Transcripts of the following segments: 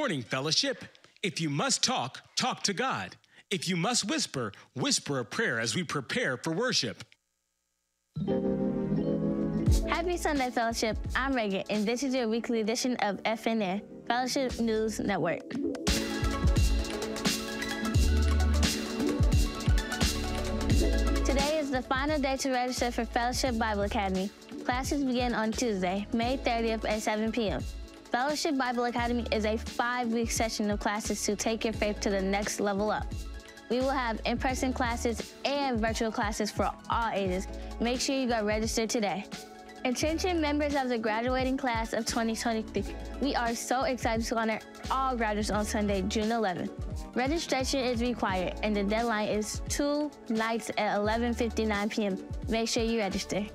morning, fellowship. If you must talk, talk to God. If you must whisper, whisper a prayer as we prepare for worship. Happy Sunday, Fellowship. I'm Reagan, and this is your weekly edition of FNN, Fellowship News Network. Today is the final day to register for Fellowship Bible Academy. Classes begin on Tuesday, May 30th at 7 p.m. Fellowship Bible Academy is a five week session of classes to take your faith to the next level up. We will have in person classes and virtual classes for all ages. Make sure you got registered today. Attention members of the graduating class of 2023. We are so excited to honor all graduates on Sunday, June 11th. Registration is required and the deadline is two nights at 11:59 p.m. Make sure you register.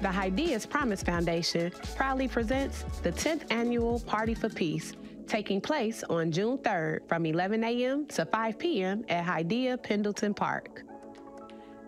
The Hadiya's Promise Foundation proudly presents the 10th annual Party for Peace, taking place on June 3rd from 11 a.m. to 5 p.m. at Hadiya Pendleton Park.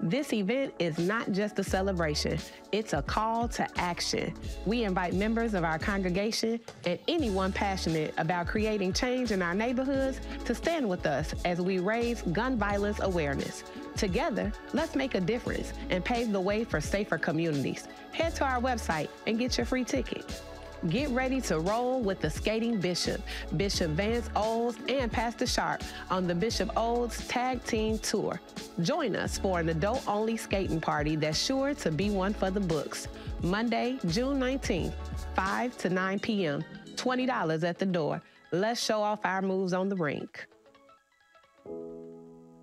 This event is not just a celebration, it's a call to action. We invite members of our congregation and anyone passionate about creating change in our neighborhoods to stand with us as we raise gun violence awareness. Together, let's make a difference and pave the way for safer communities. Head to our website and get your free ticket. Get ready to roll with the skating bishop, Bishop Vance Olds and Pastor Sharpe on the Bishop Olds Tag Team Tour. Join us for an adult only skating party that's sure to be one for the books. Monday, June 19th, 5 to 9 p.m., $20 at the door. Let's show off our moves on the rink.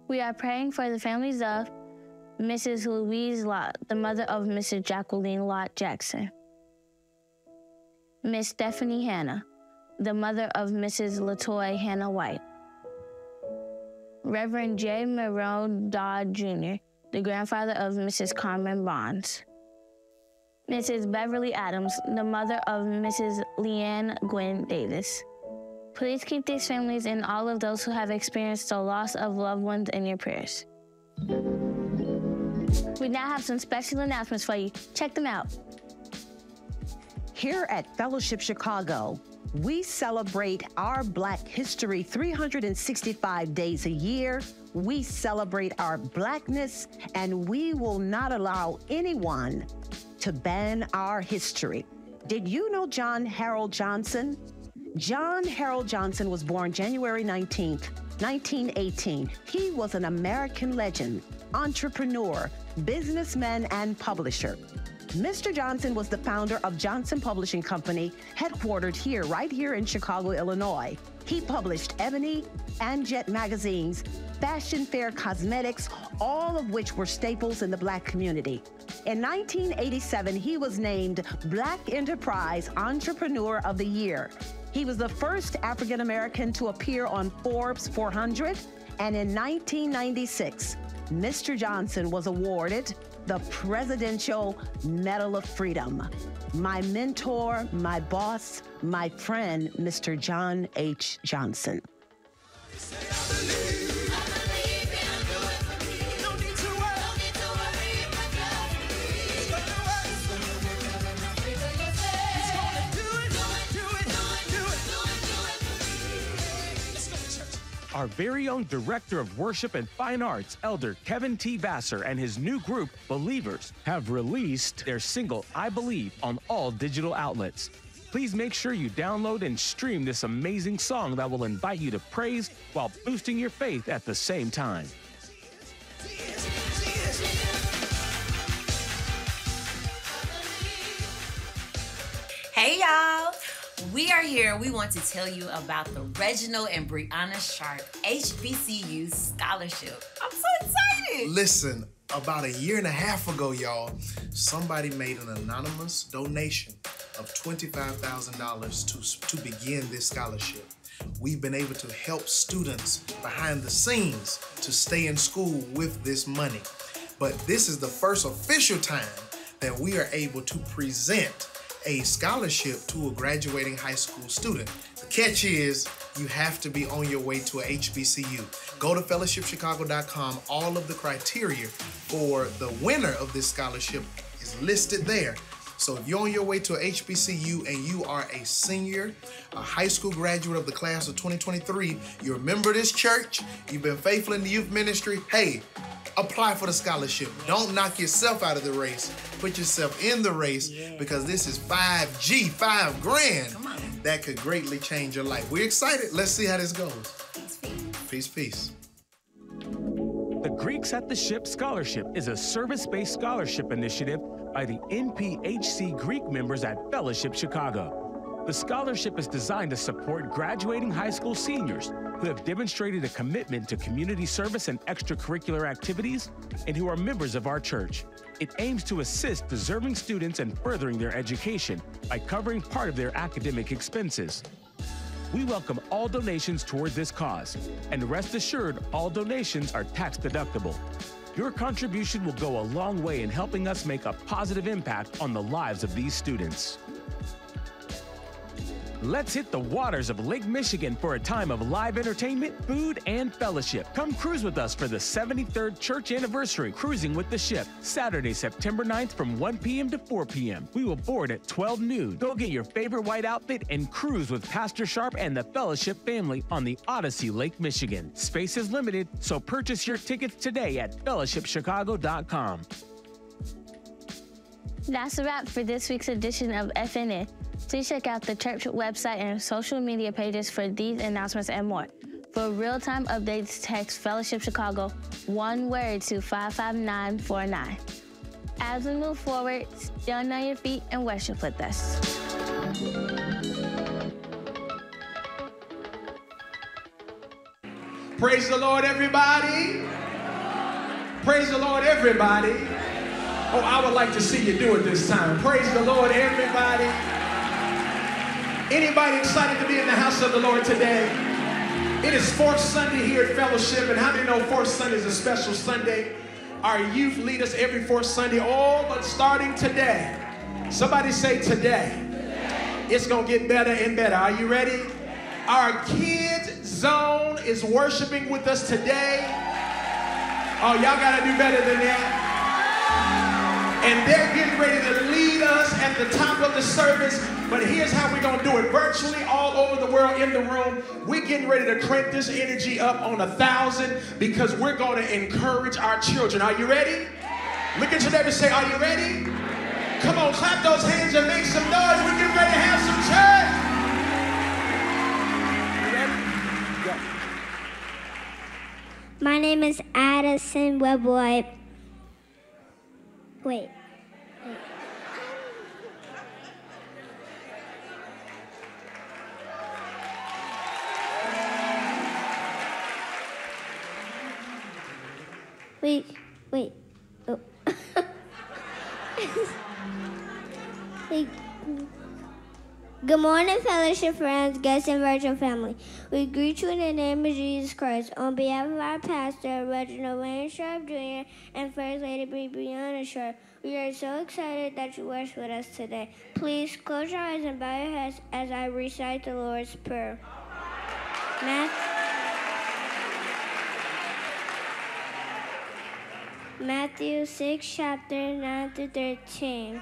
We are praying for the families of Mrs. Louise Lott, the mother of Mrs. Jacqueline Lott Jackson. Miss Stephanie Hanna, the mother of Mrs. Latoya Hannah White. Reverend J. Marone Dodd Jr., the grandfather of Mrs. Carmen Bonds. Mrs. Beverly Adams, the mother of Mrs. Leanne Gwen Davis. Please keep these families and all of those who have experienced the loss of loved ones in your prayers. We now have some special announcements for you. Check them out. Here at Fellowship Chicago, we celebrate our Black history 365 days a year. We celebrate our Blackness, and we will not allow anyone to ban our history. Did you know John Harold Johnson? John Harold Johnson was born January 19th, 1918. He was an American legend, entrepreneur, businessman, and publisher. Mr. Johnson was the founder of Johnson Publishing Company, headquartered here, right here in Chicago, Illinois. He published Ebony and Jet magazines, Fashion Fair Cosmetics, all of which were staples in the black community. In 1987, he was named Black Enterprise Entrepreneur of the Year. He was the first African American to appear on Forbes 400, and in 1996, Mr. Johnson was awarded the Presidential Medal of Freedom. My mentor, my boss, my friend, Mr. John H. Johnson. Our very own Director of Worship and Fine Arts, Elder Kevin T. Vassar, and his new group, Believers, have released their single, I Believe, on all digital outlets. Please make sure you download and stream this amazing song that will invite you to praise while boosting your faith at the same time. Hey, y'all. We are here. We want to tell you about the Reginald and Brianna Sharpe HBCU Scholarship. I'm so excited. Listen, about a year and a half ago, y'all, somebody made an anonymous donation of $25,000 to, to begin this scholarship. We've been able to help students behind the scenes to stay in school with this money. But this is the first official time that we are able to present a scholarship to a graduating high school student. The catch is you have to be on your way to a HBCU. Go to fellowshipchicago.com. All of the criteria for the winner of this scholarship is listed there. So if you're on your way to a HBCU and you are a senior, a high school graduate of the class of 2023, you're a member of this church, you've been faithful in the youth ministry, hey, apply for the scholarship. Don't knock yourself out of the race. Put yourself in the race yeah. because this is 5G, five grand. That could greatly change your life. We're excited. Let's see how this goes. Peace, peace. Peace, peace. The Greeks at the Ship Scholarship is a service based scholarship initiative by the NPHC Greek members at Fellowship Chicago. The scholarship is designed to support graduating high school seniors who have demonstrated a commitment to community service and extracurricular activities and who are members of our church. It aims to assist deserving students in furthering their education by covering part of their academic expenses. We welcome all donations toward this cause, and rest assured, all donations are tax deductible. Your contribution will go a long way in helping us make a positive impact on the lives of these students. Let's hit the waters of Lake Michigan for a time of live entertainment, food, and fellowship. Come cruise with us for the 73rd church anniversary Cruising with the Ship, Saturday, September 9th from 1 p.m. to 4 p.m. We will board at 12 noon. Go get your favorite white outfit and cruise with Pastor Sharpe and the Fellowship family on the Odyssey Lake Michigan. Space is limited, so purchase your tickets today at fellowshipchicago.com. That's a wrap for this week's edition of FNN. Please check out the church website and social media pages for these announcements and more. For real-time updates, text Fellowship Chicago, one word to 55949. As we move forward, stand on your feet and worship with us. Praise the Lord, everybody. Praise the Lord, everybody. Oh, I would like to see you do it this time. Praise the Lord, everybody. Anybody excited to be in the house of the Lord today? It is fourth Sunday here at Fellowship, and how many know fourth Sunday is a special Sunday? Our youth lead us every fourth Sunday, all but starting today. Somebody say today. today. It's gonna get better and better. Are you ready? Our kids zone is worshiping with us today. Oh, y'all gotta do better than that and they're getting ready to lead us at the top of the service. But here's how we're going to do it virtually all over the world in the room. We're getting ready to crank this energy up on a thousand because we're going to encourage our children. Are you ready? Look at your neighbor say, Are you ready? Come on, clap those hands and make some noise. We're getting ready to have some church. My name is Addison 喂喂。Good morning, fellowship friends, guests, and virtual family. We greet you in the name of Jesus Christ. On behalf of our pastor, Reginald Wayne Sharpe Jr., and First Lady Brianna Sharpe, we are so excited that you worship with us today. Please close your eyes and bow your heads as I recite the Lord's Prayer. Matthew 6, chapter 9 through 13.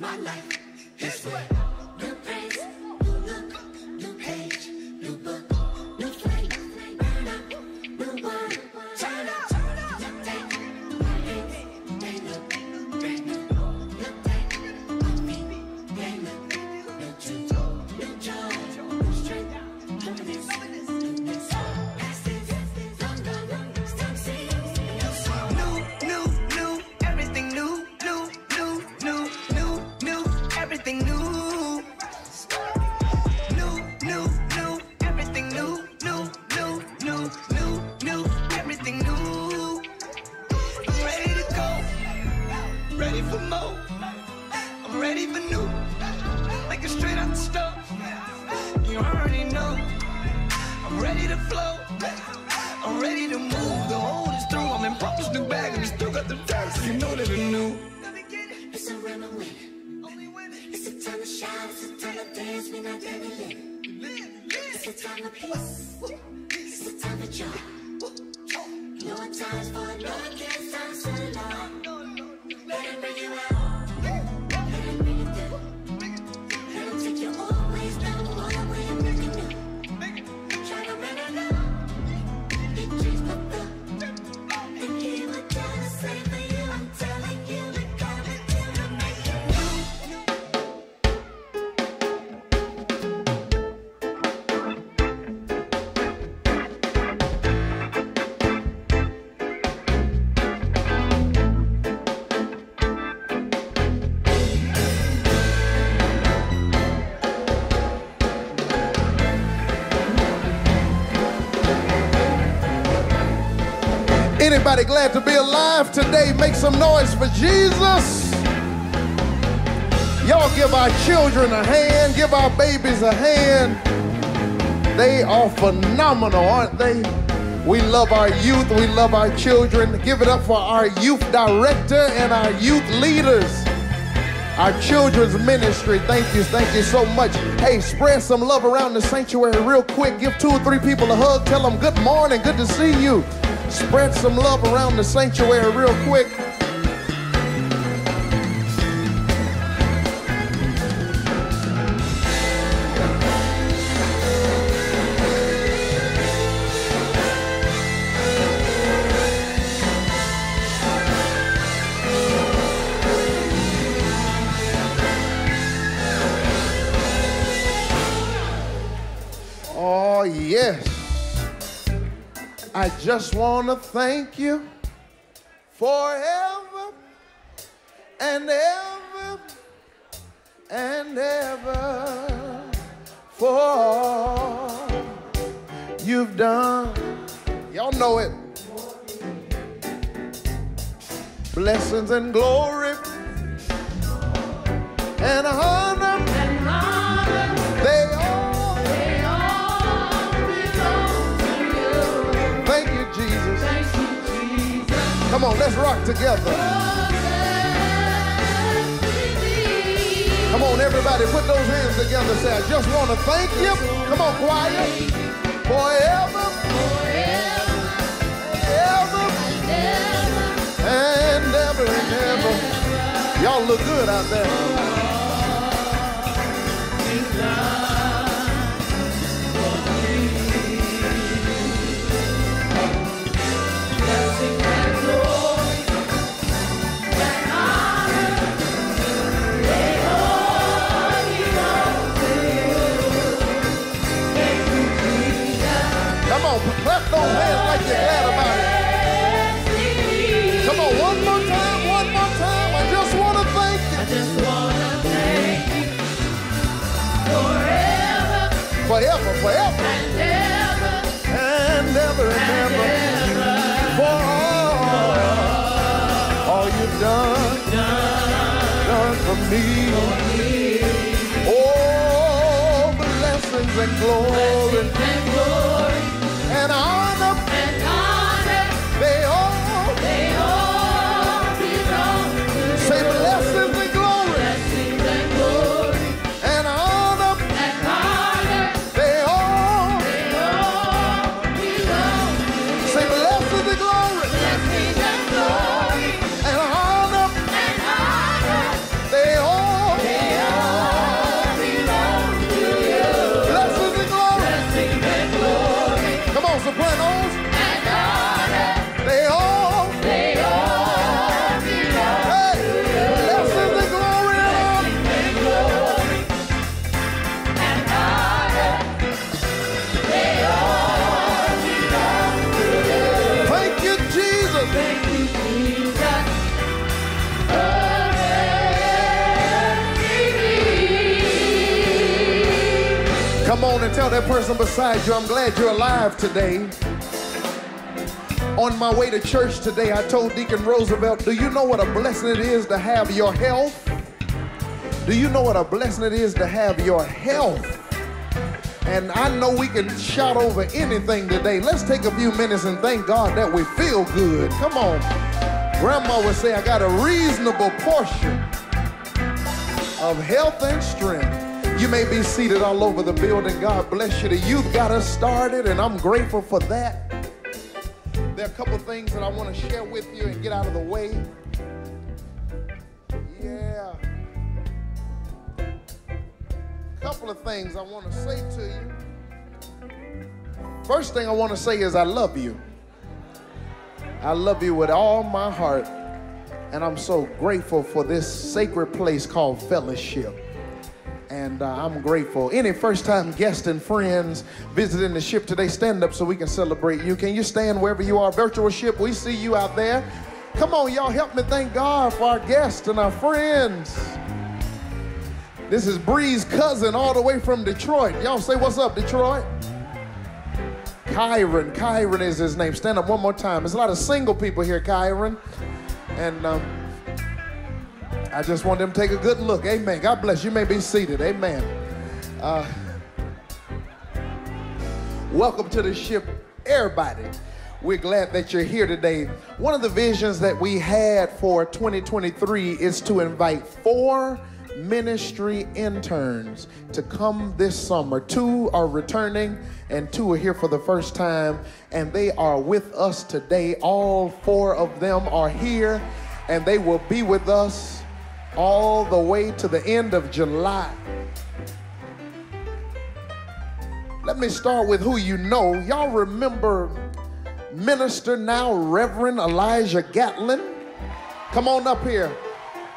My life. His way. Anybody glad to be alive today? Make some noise for Jesus. Y'all give our children a hand, give our babies a hand. They are phenomenal, aren't they? We love our youth, we love our children. Give it up for our youth director and our youth leaders. Our children's ministry, thank you, thank you so much. Hey, spread some love around the sanctuary real quick. Give two or three people a hug. Tell them good morning, good to see you. Spread some love around the sanctuary real quick. Just want to thank you forever and ever and ever for all you've done. Y'all know it. Blessings and glory together. Come on, everybody, put those hands together. Say, I just want to thank you. Come on, choir. Forever. Ever. And ever and ever. Y'all look good out there. Beside you, I'm glad you're alive today. On my way to church today, I told Deacon Roosevelt, Do you know what a blessing it is to have your health? Do you know what a blessing it is to have your health? And I know we can shout over anything today. Let's take a few minutes and thank God that we feel good. Come on. Grandma would say, I got a reasonable portion of health and strength. You may be seated all over the building. God bless you. The youth got us started, and I'm grateful for that. There are a couple things that I want to share with you and get out of the way. Yeah. A couple of things I want to say to you. First thing I want to say is I love you. I love you with all my heart. And I'm so grateful for this sacred place called fellowship. And uh, I'm grateful. Any first time guests and friends visiting the ship today, stand up so we can celebrate you. Can you stand wherever you are? Virtual ship, we see you out there. Come on, y'all, help me thank God for our guests and our friends. This is Bree's cousin all the way from Detroit. Y'all say what's up, Detroit? Kyron. Kyron is his name. Stand up one more time. There's a lot of single people here, Kyron. And um, I just want them to take a good look. Amen. God bless. You may be seated. Amen. Uh, welcome to the ship, everybody. We're glad that you're here today. One of the visions that we had for 2023 is to invite four ministry interns to come this summer. Two are returning and two are here for the first time, and they are with us today. All four of them are here, and they will be with us all the way to the end of July. Let me start with who you know. Y'all remember minister now, Reverend Elijah Gatlin? Come on up here.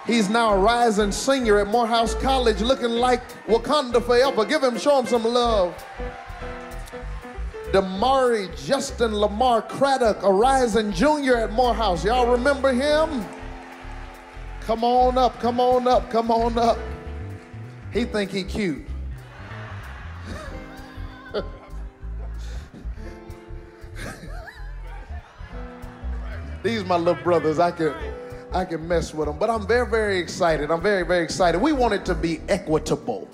He's now a rising senior at Morehouse College looking like Wakanda forever. Give him, show him some love. Damari Justin Lamar Craddock, a rising junior at Morehouse. Y'all remember him? Come on up, come on up, come on up. He think he cute. These my little brothers. I can I can mess with them. But I'm very, very excited. I'm very, very excited. We want it to be equitable.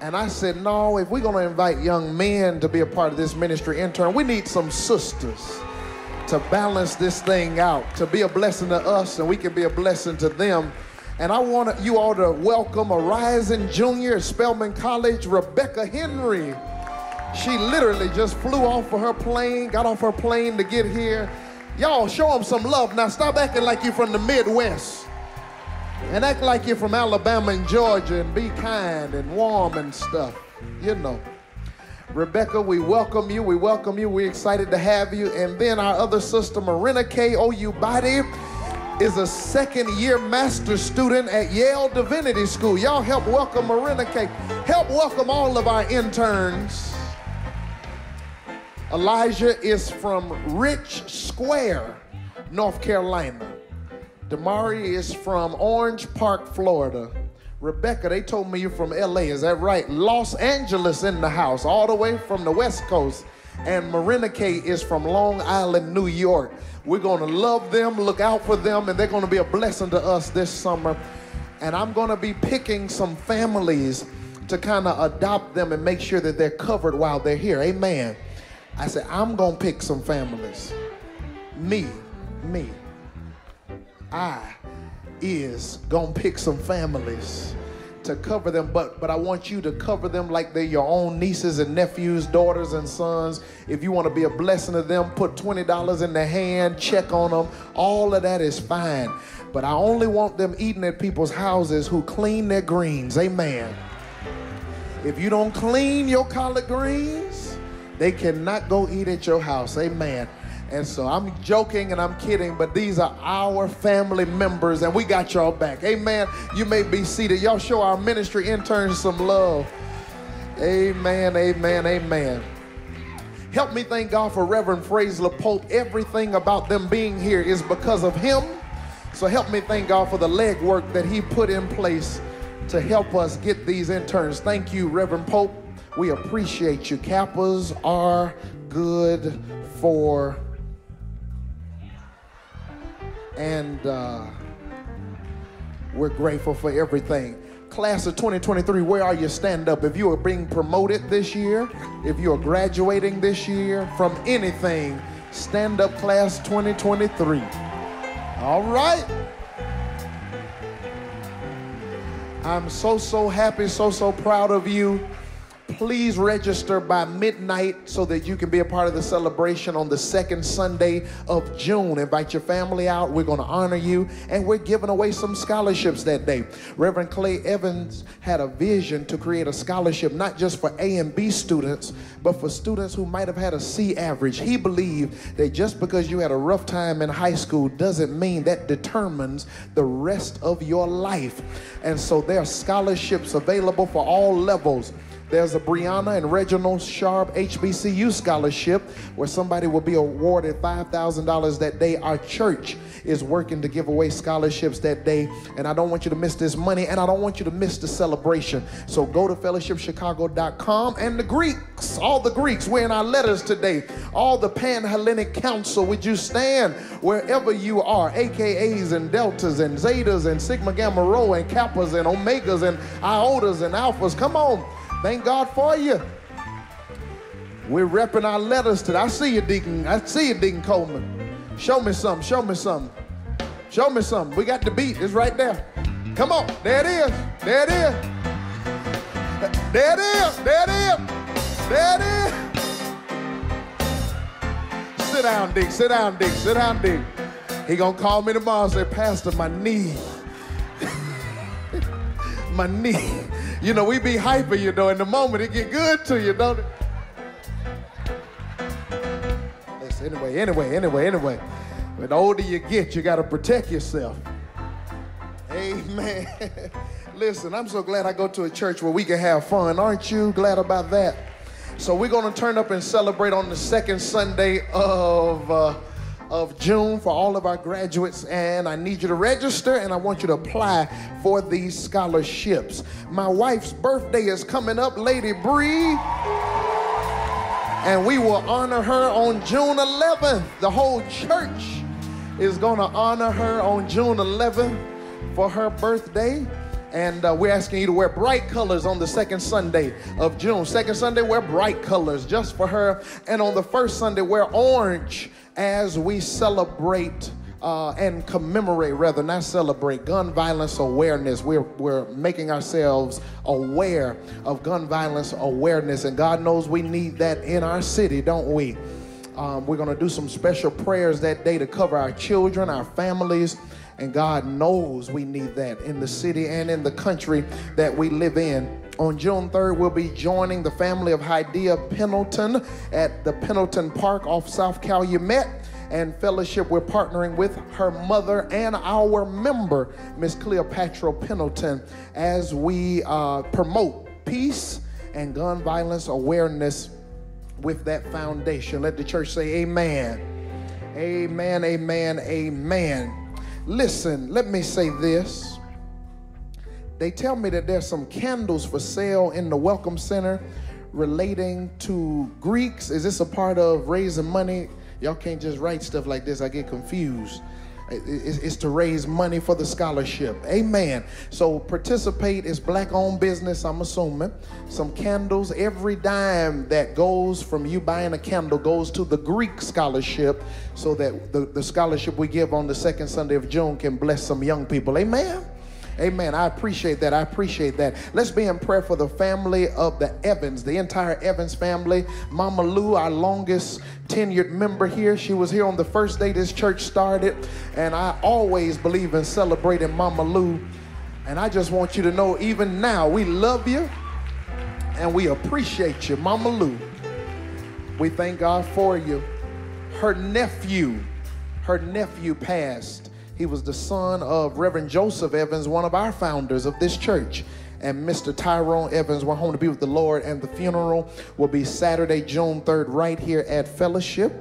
And I said, no, if we're going to invite young men to be a part of this ministry intern, we need some sisters to balance this thing out, to be a blessing to us, and we can be a blessing to them. And I want you all to welcome a rising junior at Spelman College, Rebecca Henry. She literally just flew off of her plane, got off her plane to get here. Y'all show them some love. Now stop acting like you're from the Midwest. And act like you're from Alabama and Georgia and be kind and warm and stuff. You know. Rebecca, we welcome you. We welcome you. We're excited to have you. And then our other sister, Marina K. O.U. Body, is a second year master's student at Yale Divinity School. Y'all help welcome Marina K. Help welcome all of our interns. Elijah is from Rich Square, North Carolina. Damari is from Orange Park, Florida. Rebecca, they told me you're from LA. Is that right? Los Angeles in the house, all the way from the West Coast. And Marina K is from Long Island, New York. We're going to love them, look out for them, and they're going to be a blessing to us this summer. And I'm going to be picking some families to kind of adopt them and make sure that they're covered while they're here. Amen. I said, I'm going to pick some families. Me, me, I is to pick some families to cover them, but but I want you to cover them like they're your own nieces and nephews, daughters and sons. If you want to be a blessing to them, put $20 in their hand, check on them. All of that is fine. But I only want them eating at people's houses who clean their greens. Amen. If you don't clean your collard greens, they cannot go eat at your house. Amen. And so I'm joking and I'm kidding, but these are our family members and we got y'all back. Amen. You may be seated. Y'all show our ministry interns some love. Amen, amen, amen. Help me thank God for Reverend Fraser Pope. Everything about them being here is because of him. So help me thank God for the legwork that he put in place to help us get these interns. Thank you, Reverend Pope. We appreciate you. Kappas are good for and uh, we're grateful for everything. Class of 2023, where are you? Stand up. If you are being promoted this year, if you are graduating this year from anything, stand up, class 2023. All right. I'm so, so happy, so, so proud of you please register by midnight so that you can be a part of the celebration on the second Sunday of June. Invite your family out. We're going to honor you, and we're giving away some scholarships that day. Reverend Clay Evans had a vision to create a scholarship not just for A and B students, but for students who might have had a C average. He believed that just because you had a rough time in high school doesn't mean that determines the rest of your life. And so there are scholarships available for all levels There's a Brianna and Reginald Sharpe HBCU scholarship where somebody will be awarded $5,000 that day. Our church is working to give away scholarships that day, and I don't want you to miss this money, and I don't want you to miss the celebration. So go to fellowshipchicago.com and the Greeks, all the Greeks, we're in our letters today. All the Pan Hellenic Council, would you stand wherever you are? AKAs and Deltas and Zetas and Sigma Gamma Rho and Kappas and Omegas and Iotas and Alphas. Come on. Thank God for you. We're repping our letters today. I see you, Deacon. I see you, Deacon Coleman. Show me something. Show me something. Show me something. We got the beat. It's right there. Come on. There it is. There it is. There it is. There it is. There it is. Sit down, Dick. Sit down, Dick. Sit down, Dick. He gonna call me tomorrow and say, Pastor, my knee. my knee. You know, we be hyper, you know, in the moment it get good to you, don't it? Listen, anyway, anyway, anyway, anyway. But the older you get, you gotta protect yourself. Amen. Listen, I'm so glad I go to a church where we can have fun. Aren't you glad about that? So we're gonna turn up and celebrate on the second Sunday of. Uh, of June for all of our graduates, and I need you to register and I want you to apply for these scholarships. My wife's birthday is coming up, Lady Bree, and we will honor her on June 11th. The whole church is going to honor her on June 11th for her birthday. And uh, we're asking you to wear bright colors on the second Sunday of June. Second Sunday, wear bright colors just for her. And on the first Sunday, wear orange as we celebrate uh, and commemorate, rather, not celebrate, gun violence awareness. We're, we're making ourselves aware of gun violence awareness, and God knows we need that in our city, don't we? Um, we're going to do some special prayers that day to cover our children, our families, and God knows we need that in the city and in the country that we live in. On June 3rd, we'll be joining the family of Hadiya Pendleton at the Pendleton Park off South Calumet and fellowship. We're partnering with her mother and our member, Miss Cleopatra Pendleton, as we uh, promote peace and gun violence awareness with that foundation. Let the church say amen. Amen, amen, amen. Listen, let me say this. They tell me that there's some candles for sale in the Welcome Center relating to Greeks. Is this a part of raising money? Y'all can't just write stuff like this. I get confused. It's to raise money for the scholarship. Amen. So participate. It's black owned business, I'm assuming. Some candles. Every dime that goes from you buying a candle goes to the Greek scholarship so that the, the scholarship we give on the second Sunday of June can bless some young people. Amen. Amen. I appreciate that. I appreciate that. Let's be in prayer for the family of the Evans, the entire Evans family. Mama Lou, our longest tenured member here. She was here on the first day this church started. And I always believe in celebrating Mama Lou. And I just want you to know, even now, we love you and we appreciate you, Mama Lou. We thank God for you. Her nephew, her nephew passed he was the son of Reverend Joseph Evans, one of our founders of this church. And Mr. Tyrone Evans went home to be with the Lord, and the funeral will be Saturday, June 3rd, right here at Fellowship.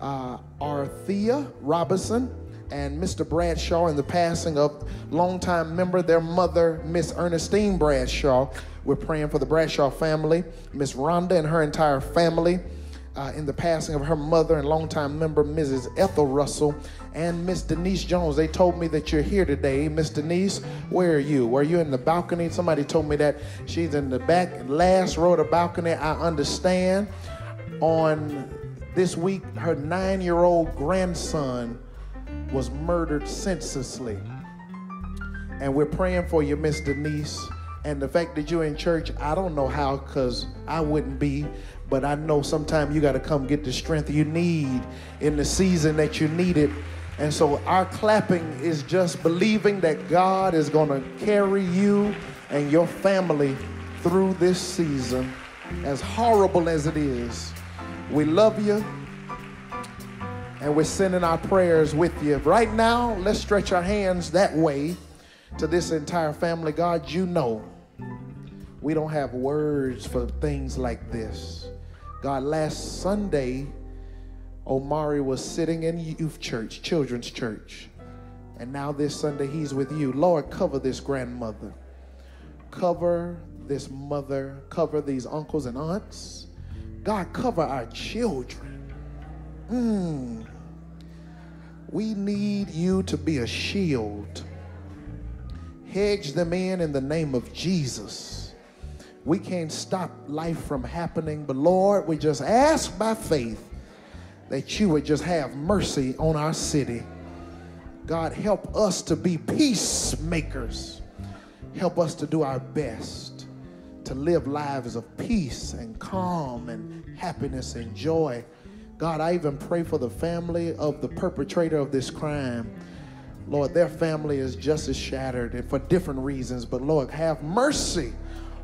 Uh, Arthea Robinson and Mr. Bradshaw in the passing of longtime member, their mother, Miss Ernestine Bradshaw. We're praying for the Bradshaw family, Miss Rhonda and her entire family. Uh, in the passing of her mother and longtime member, Mrs. Ethel Russell, and Miss Denise Jones. They told me that you're here today. Miss Denise, where are you? Were you in the balcony? Somebody told me that she's in the back, last row of the balcony. I understand. On this week, her nine year old grandson was murdered senselessly. And we're praying for you, Miss Denise. And the fact that you're in church, I don't know how, because I wouldn't be, but I know sometimes you got to come get the strength you need in the season that you need it and so our clapping is just believing that God is going to carry you and your family through this season, as horrible as it is. We love you and we're sending our prayers with you. Right now, let's stretch our hands that way to this entire family. God, you know We don't have words for things like this. God, last Sunday, Omari was sitting in youth church, children's church. And now this Sunday, he's with you. Lord, cover this grandmother. Cover this mother. Cover these uncles and aunts. God, cover our children. Mm. We need you to be a shield. Hedge them in in the name of Jesus. We can't stop life from happening, but Lord, we just ask by faith that you would just have mercy on our city. God, help us to be peacemakers. Help us to do our best to live lives of peace and calm and happiness and joy. God, I even pray for the family of the perpetrator of this crime. Lord, their family is just as shattered and for different reasons, but Lord, have mercy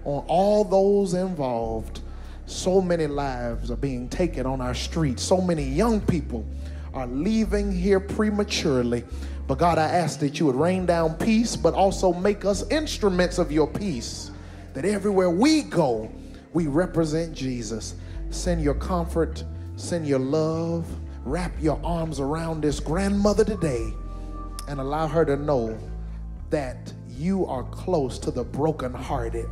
on all those involved. So many lives are being taken on our streets. So many young people are leaving here prematurely. But God, I ask that you would rain down peace, but also make us instruments of your peace. That everywhere we go, we represent Jesus. Send your comfort, send your love, wrap your arms around this grandmother today, and allow her to know that you are close to the brokenhearted.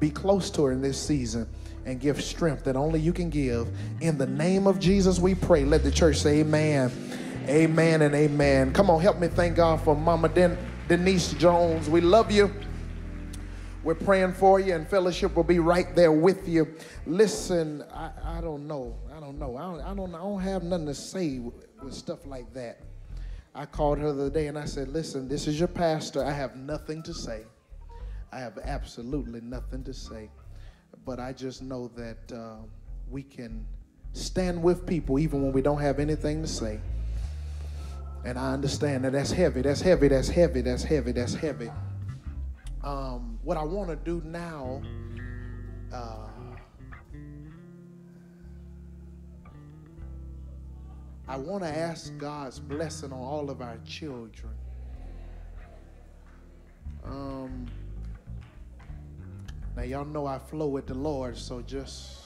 Be close to her in this season and give strength that only you can give. In the name of Jesus, we pray. Let the church say amen. Amen and amen. Come on, help me thank God for Mama Den- Denise Jones. We love you. We're praying for you, and fellowship will be right there with you. Listen, I, I don't know. I don't know. I don't, I don't, I don't have nothing to say with, with stuff like that. I called her the other day and I said, Listen, this is your pastor. I have nothing to say. I have absolutely nothing to say. But I just know that uh, we can stand with people even when we don't have anything to say. And I understand that that's heavy, that's heavy, that's heavy, that's heavy, that's heavy. Um, what I want to do now, uh, I want to ask God's blessing on all of our children. Um, now, y'all know I flow with the Lord, so just,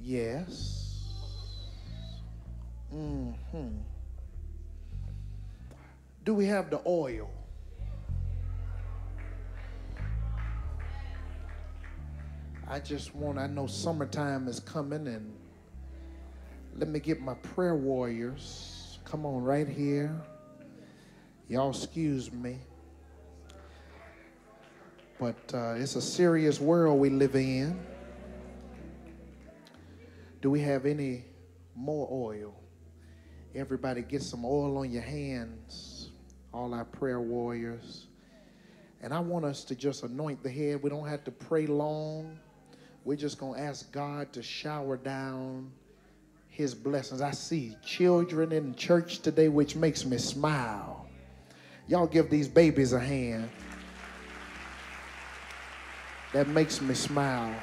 yes. Mm-hmm. Do we have the oil? I just want, I know summertime is coming, and let me get my prayer warriors. Come on, right here. Y'all, excuse me. But uh, it's a serious world we live in. Do we have any more oil? Everybody get some oil on your hands, all our prayer warriors. And I want us to just anoint the head. We don't have to pray long. We're just going to ask God to shower down his blessings. I see children in church today, which makes me smile. Y'all give these babies a hand. That makes me smile.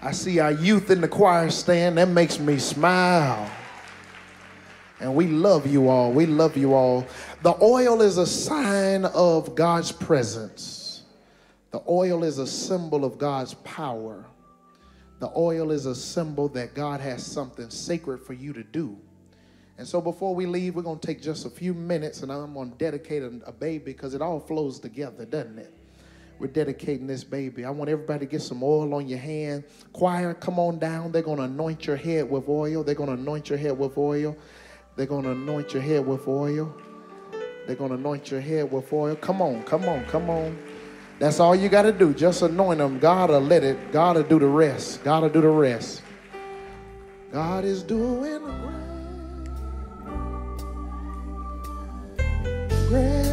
I see our youth in the choir stand. That makes me smile. And we love you all. We love you all. The oil is a sign of God's presence. The oil is a symbol of God's power. The oil is a symbol that God has something sacred for you to do. And so before we leave, we're going to take just a few minutes and I'm going to dedicate a, a baby because it all flows together, doesn't it? We're dedicating this baby. I want everybody to get some oil on your hand. Choir, come on down. They're going to anoint your head with oil. They're going to anoint your head with oil. They're going to anoint your head with oil. They're going to anoint your head with oil. Come on, come on, come on. That's all you got to do. Just anoint them. God will let it. God will do the rest. God will do the rest. God is doing great. Great.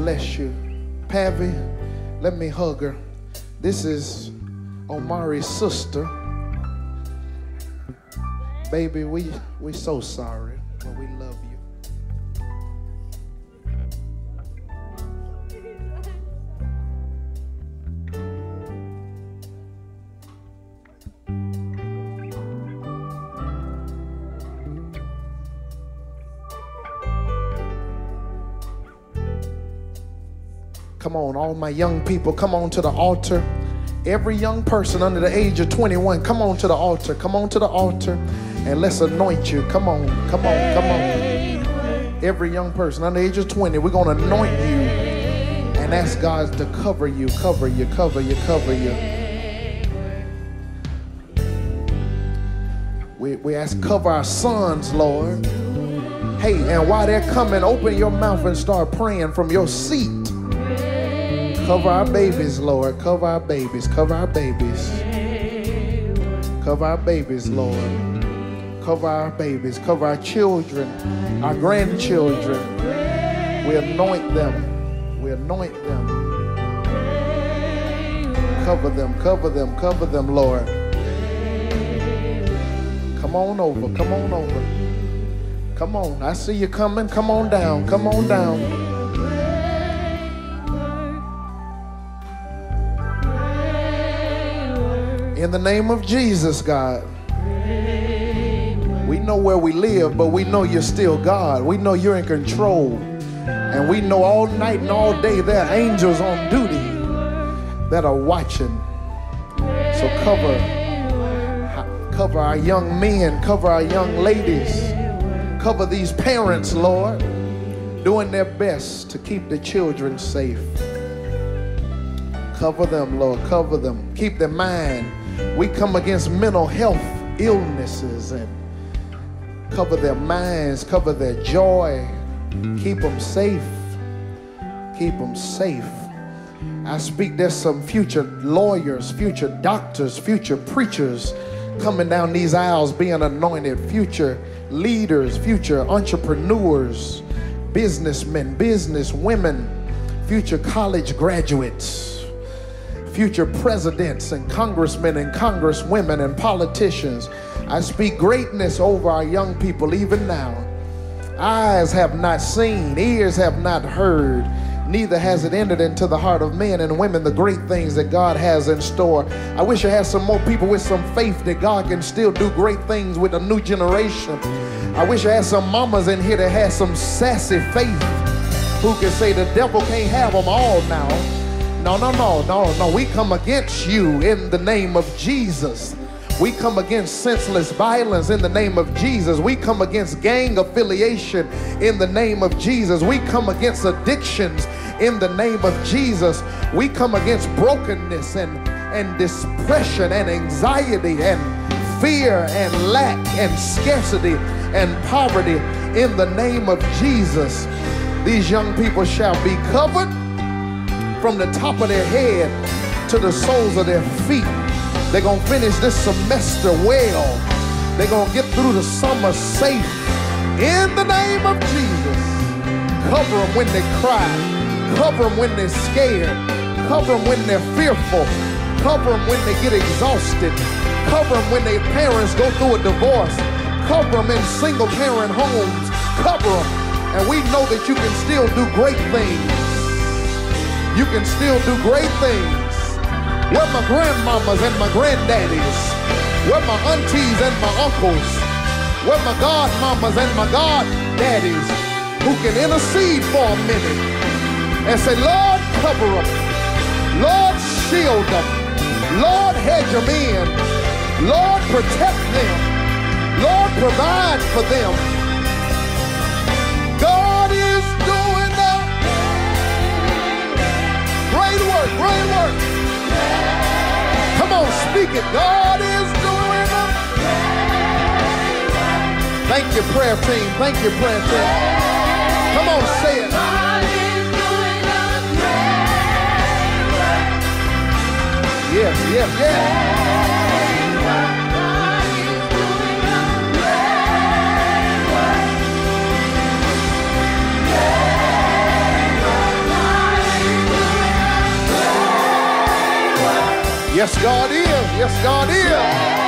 Bless you. Pavi, let me hug her. This is Omari's sister. Baby, we we so sorry, but we love you. Come on, all my young people, come on to the altar. Every young person under the age of 21, come on to the altar. Come on to the altar and let's anoint you. Come on, come on, come on. Every young person under the age of 20, we're going to anoint you and ask God to cover you, cover you, cover you, cover you. We, we ask, cover our sons, Lord. Hey, and while they're coming, open your mouth and start praying from your seat. Cover our babies, Lord. Cover our babies. Cover our babies. Cover our babies, Lord. Cover our babies. Cover our children, our grandchildren. We anoint them. We anoint them. Cover them, cover them, cover them, Lord. Come on over, come on over. Come on, I see you coming. Come on down, come on down. In the name of Jesus, God. We know where we live, but we know you're still God. We know you're in control. And we know all night and all day there are angels on duty that are watching. So cover, cover our young men, cover our young ladies, cover these parents, Lord, doing their best to keep the children safe. Cover them, Lord, cover them. Keep their mind we come against mental health illnesses and cover their minds, cover their joy, keep them safe, keep them safe. I speak there's some future lawyers, future doctors, future preachers coming down these aisles being anointed, future leaders, future entrepreneurs, businessmen, businesswomen, future college graduates future presidents and congressmen and congresswomen and politicians. I speak greatness over our young people even now. Eyes have not seen, ears have not heard, neither has it entered into the heart of men and women the great things that God has in store. I wish I had some more people with some faith that God can still do great things with a new generation. I wish I had some mamas in here that had some sassy faith who can say the devil can't have them all now. No, no, no, no, no. We come against you in the name of Jesus. We come against senseless violence in the name of Jesus. We come against gang affiliation in the name of Jesus. We come against addictions in the name of Jesus. We come against brokenness and, and depression and anxiety and fear and lack and scarcity and poverty in the name of Jesus. These young people shall be covered from the top of their head to the soles of their feet. They're going to finish this semester well. They're going to get through the summer safe. In the name of Jesus, cover them when they cry. Cover them when they're scared. Cover them when they're fearful. Cover them when they get exhausted. Cover them when their parents go through a divorce. Cover them in single parent homes. Cover them. And we know that you can still do great things you can still do great things. Where my grandmamas and my granddaddies, where my aunties and my uncles, where my godmamas and my goddaddies who can intercede for a minute and say, Lord, cover them. Lord, shield them. Lord, hedge them in. Lord, protect them. Lord, provide for them. Come on, speak it. God is doing it. Thank you, prayer team. Thank you, prayer team. Come on, say it. Yes, yes, yes. Yes, God is. Yes, God is.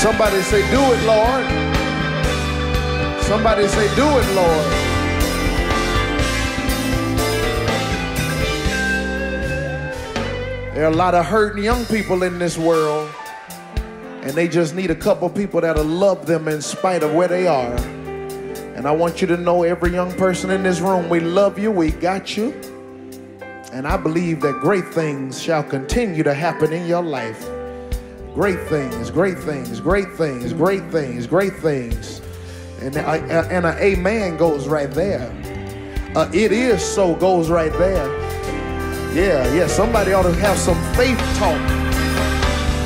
Somebody say, Do it, Lord. Somebody say, Do it, Lord. There are a lot of hurting young people in this world, and they just need a couple people that'll love them in spite of where they are. And I want you to know, every young person in this room, we love you, we got you. And I believe that great things shall continue to happen in your life. Great things, great things, great things, great things, great things. And, I, and an amen goes right there. Uh, it is so goes right there. Yeah, yeah, somebody ought to have some faith talk.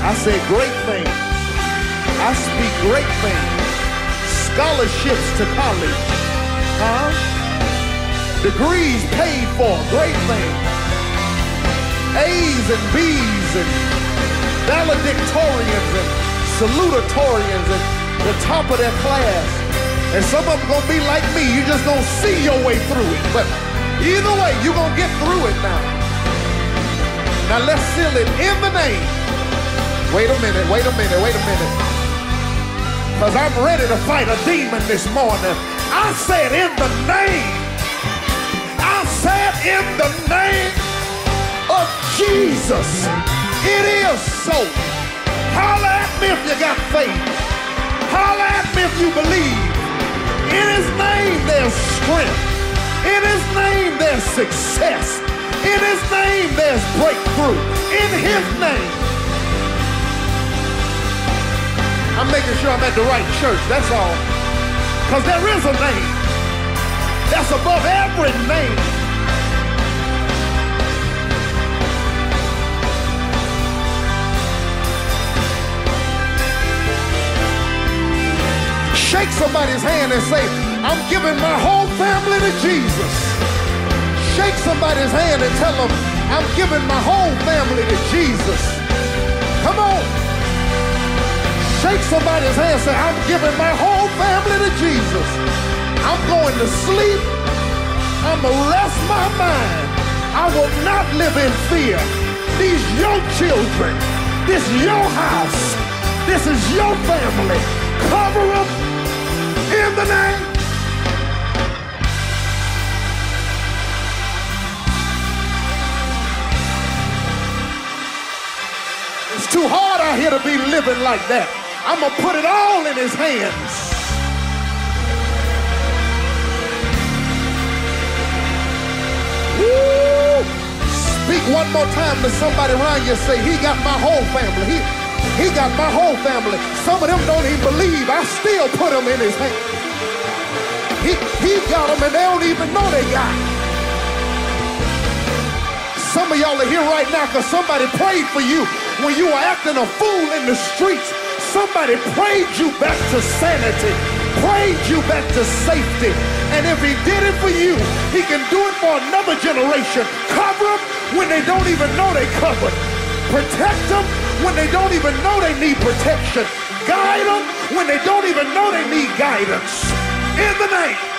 I said great things. I speak great things. Scholarships to college. Huh? Degrees paid for. Great things. A's and B's and valedictorians and salutatorians and the top of their class. And some of them gonna be like me. You just gonna see your way through it. But either way, you're gonna get through it now. Now let's seal it in the name. Wait a minute, wait a minute, wait a minute. Because I'm ready to fight a demon this morning. I said in the name. I said in the name of Jesus. It is so. Holler at me if you got faith. Holler at me if you believe. In his name there's strength. In his name there's success. In his name, there's breakthrough. In his name. I'm making sure I'm at the right church, that's all. Because there is a name that's above every name. Shake somebody's hand and say, I'm giving my whole family to Jesus. Shake somebody's hand and tell them, I'm giving my whole family to Jesus. Come on. Shake somebody's hand and say, I'm giving my whole family to Jesus. I'm going to sleep. I'm going to rest my mind. I will not live in fear. These your children. This your house. This is your family. Cover them the name It's too hard out here to be living like that. I'm going to put it all in his hands. Woo! Speak one more time to somebody around you. Say, he got my whole family. He, he got my whole family. Some of them don't even believe. I still put them in his hands. He, he got them and they don't even know they got them. Some of y'all are here right now because somebody prayed for you when you were acting a fool in the streets. Somebody prayed you back to sanity, prayed you back to safety. And if he did it for you, he can do it for another generation. Cover them when they don't even know they covered. Protect them when they don't even know they need protection. Guide them when they don't even know they need guidance. In the name.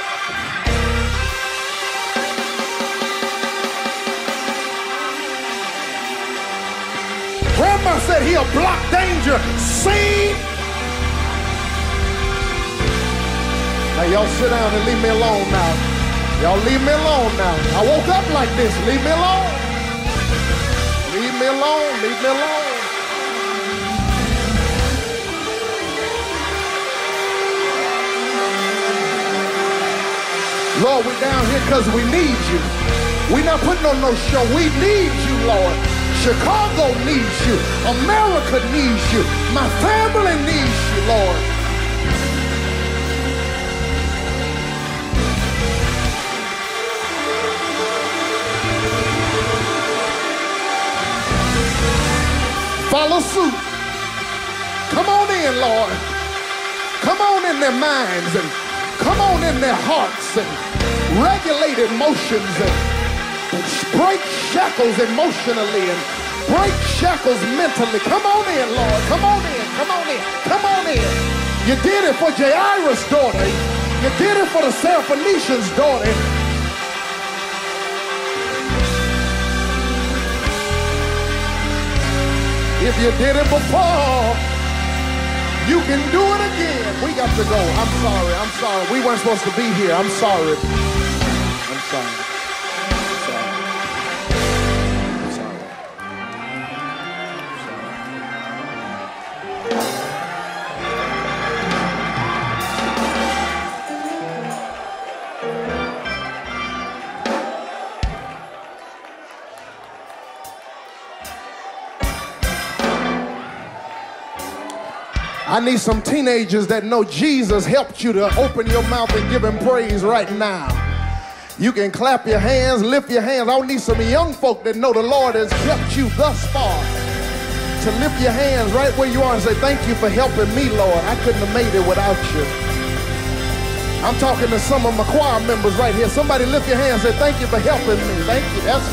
Grandma said he'll block danger. See? Now y'all sit down and leave me alone now. Y'all leave me alone now. I woke up like this. Leave me alone. Leave me alone. Leave me alone. Lord, we're down here because we need you. We're not putting on no show. We need you, Lord. Chicago needs you. America needs you. My family needs you, Lord. Follow suit. Come on in, Lord. Come on in their minds and come on in their hearts and regulate emotions and break shackles emotionally and break shackles mentally. Come on in, Lord. Come on in. Come on in. Come on in. You did it for Jairus' daughter. You did it for the Syrophoenician's daughter. If you did it before, You can do it again. We got to go. I'm sorry. I'm sorry. We weren't supposed to be here. I'm sorry. I'm sorry. I need some teenagers that know Jesus helped you to open your mouth and give him praise right now. You can clap your hands, lift your hands. I need some young folk that know the Lord has kept you thus far. To lift your hands right where you are and say, Thank you for helping me, Lord. I couldn't have made it without you. I'm talking to some of my choir members right here. Somebody lift your hands and say, Thank you for helping me. Thank you. That's,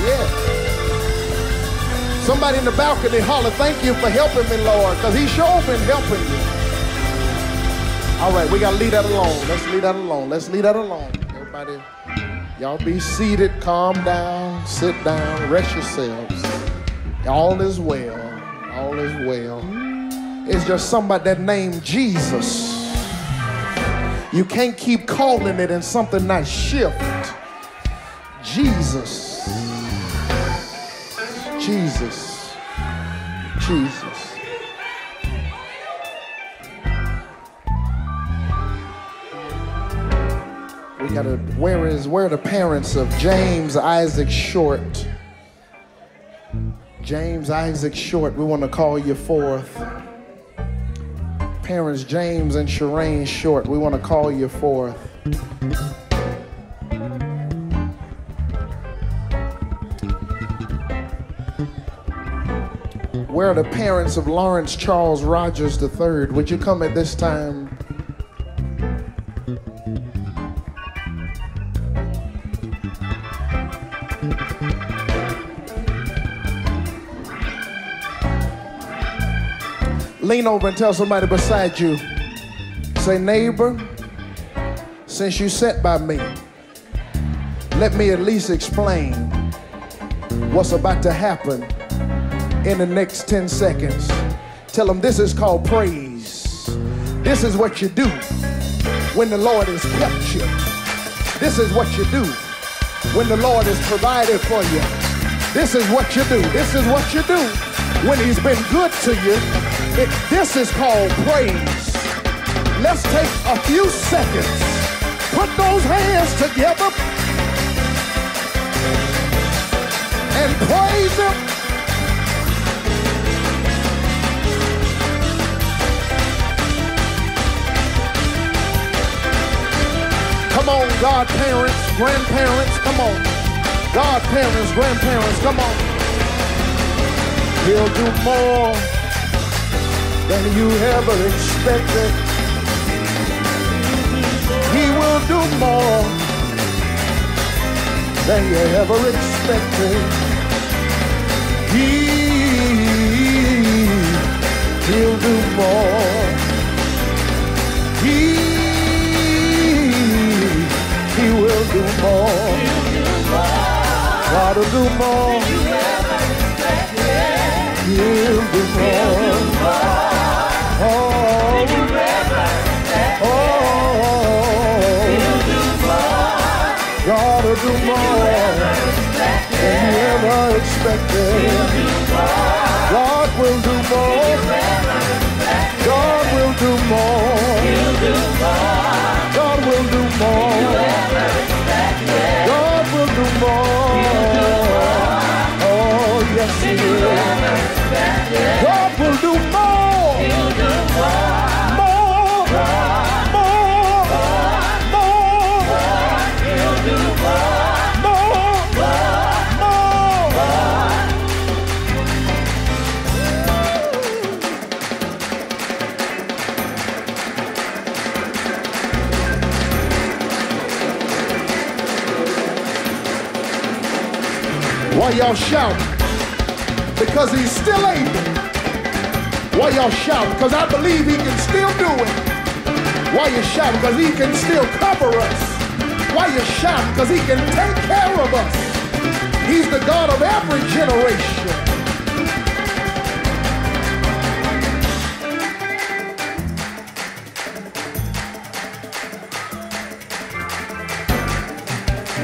yeah. Somebody in the balcony holler, thank you for helping me, Lord, because he sure been helping you. All right, we got to leave that alone. Let's leave that alone. Let's leave that alone. Everybody, y'all be seated, calm down, sit down, rest yourselves. All is well. All is well. It's just somebody that named Jesus. You can't keep calling it and something not shift. Jesus. Jesus. Jesus. We gotta, where is, where are the parents of James Isaac Short? James Isaac Short, we want to call you forth. Parents James and Shireen Short, we want to call you forth. Where are the parents of Lawrence Charles Rogers III? Would you come at this time? Lean over and tell somebody beside you. Say, neighbor, since you sat by me, let me at least explain what's about to happen in the next 10 seconds. Tell them this is called praise. This is what you do when the Lord has kept you. This is what you do when the Lord has provided for you. This is what you do. This is what you do when he's been good to you. It, this is called praise. Let's take a few seconds. Put those hands together and praise him. Godparents, grandparents, come on. Godparents, grandparents, come on. He'll do more than you ever expected. He will do more than you ever expected. More. He'll do more. y'all shout? Because he's still able. Why y'all shout? Because I believe he can still do it. Why you shout? Because he can still cover us. Why you shout? Because he can take care of us. He's the God of every generation.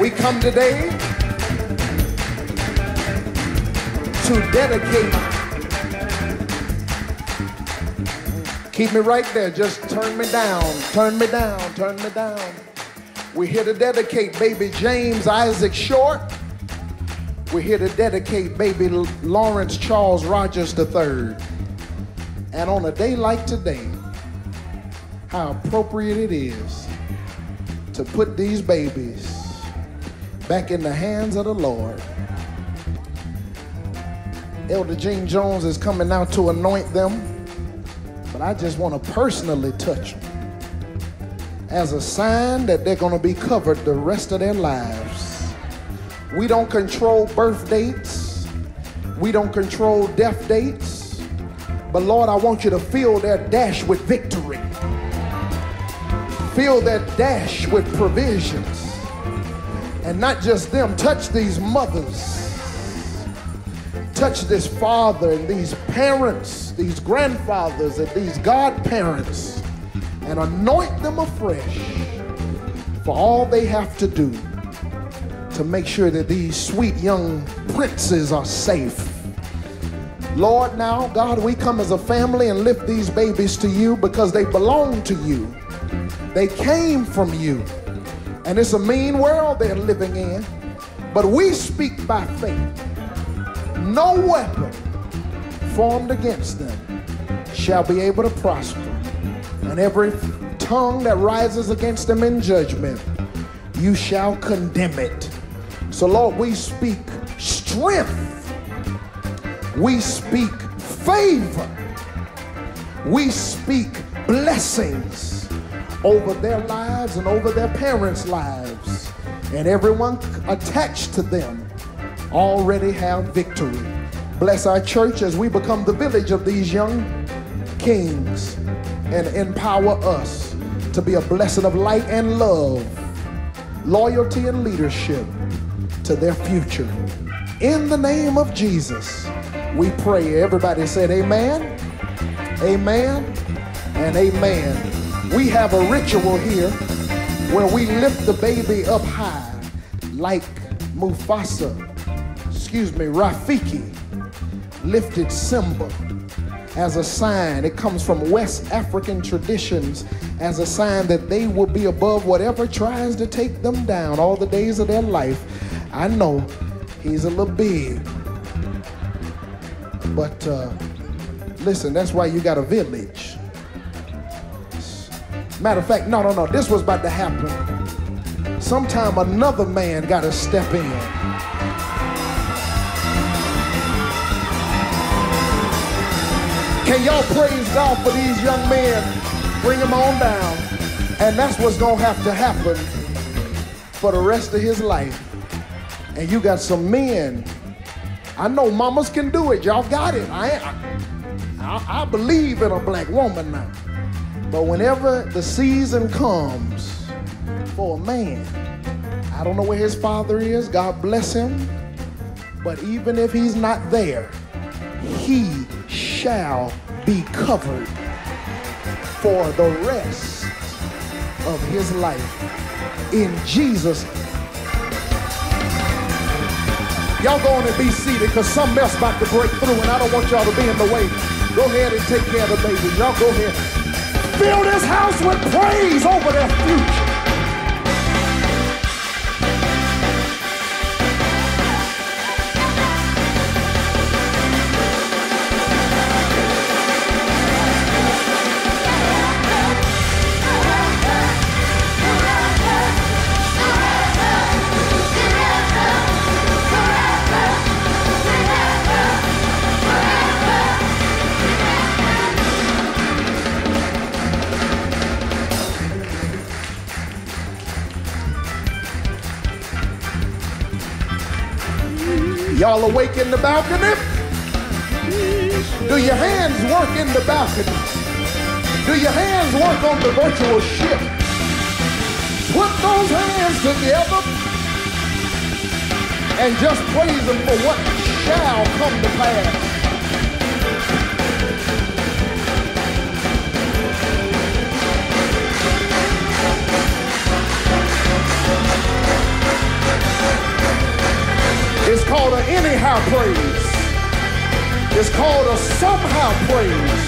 We come today to dedicate. Keep me right there. Just turn me down, turn me down, turn me down. We're here to dedicate baby James Isaac Short. We're here to dedicate baby Lawrence Charles Rogers III. And on a day like today, how appropriate it is to put these babies back in the hands of the Lord. Elder Gene Jones is coming now to anoint them, but I just want to personally touch them as a sign that they're going to be covered the rest of their lives. We don't control birth dates, we don't control death dates, but Lord, I want you to fill their dash with victory. Fill their dash with provisions. And not just them, touch these mothers. Touch this father and these parents, these grandfathers and these godparents, and anoint them afresh for all they have to do to make sure that these sweet young princes are safe. Lord, now, God, we come as a family and lift these babies to you because they belong to you. They came from you. And it's a mean world they're living in. But we speak by faith. No weapon formed against them shall be able to prosper. And every tongue that rises against them in judgment, you shall condemn it. So, Lord, we speak strength. We speak favor. We speak blessings over their lives and over their parents' lives. And everyone attached to them already have victory. Bless our church as we become the village of these young kings and empower us to be a blessing of light and love, loyalty and leadership to their future. In the name of Jesus, we pray. Everybody said amen, amen, and amen we have a ritual here where we lift the baby up high like Mufasa, excuse me, Rafiki lifted Simba as a sign. It comes from West African traditions as a sign that they will be above whatever tries to take them down all the days of their life. I know he's a little big, but uh, listen, that's why you got a village. Matter of fact, no, no, no, this was about to happen. Sometime another man got to step in. Can y'all praise God for these young men? Bring them on down. And that's what's going to have to happen for the rest of his life. And you got some men. I know mamas can do it. Y'all got it. I, I, I believe in a black woman now. But whenever the season comes for a man, I don't know where his father is, God bless him, but even if he's not there, he shall be covered for the rest of his life. In Jesus' Y'all go on and be seated because something else about to break through and I don't want y'all to be in the way. Go ahead and take care of the baby. Y'all go ahead fill this house with praise over their future. Balcony? Do your hands work in the balcony? Do your hands work on the virtual ship? Put those hands together and just praise them for what shall come to pass. called an anyhow praise. It's called a somehow praise.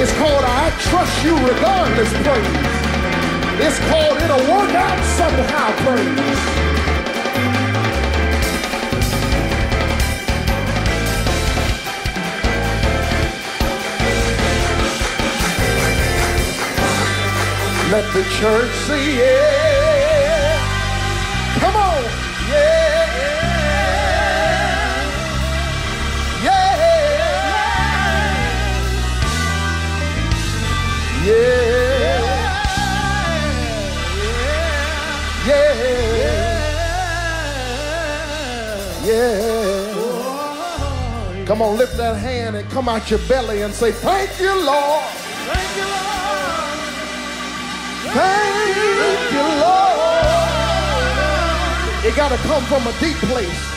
It's called a I trust you regardless praise. It's called it'll work out somehow praise. Let the church see it. Yeah. Yeah. Yeah. Come on, lift that hand and come out your belly and say, Thank you, Lord. Thank you, Lord. Thank you, Lord. It got to come from a deep place.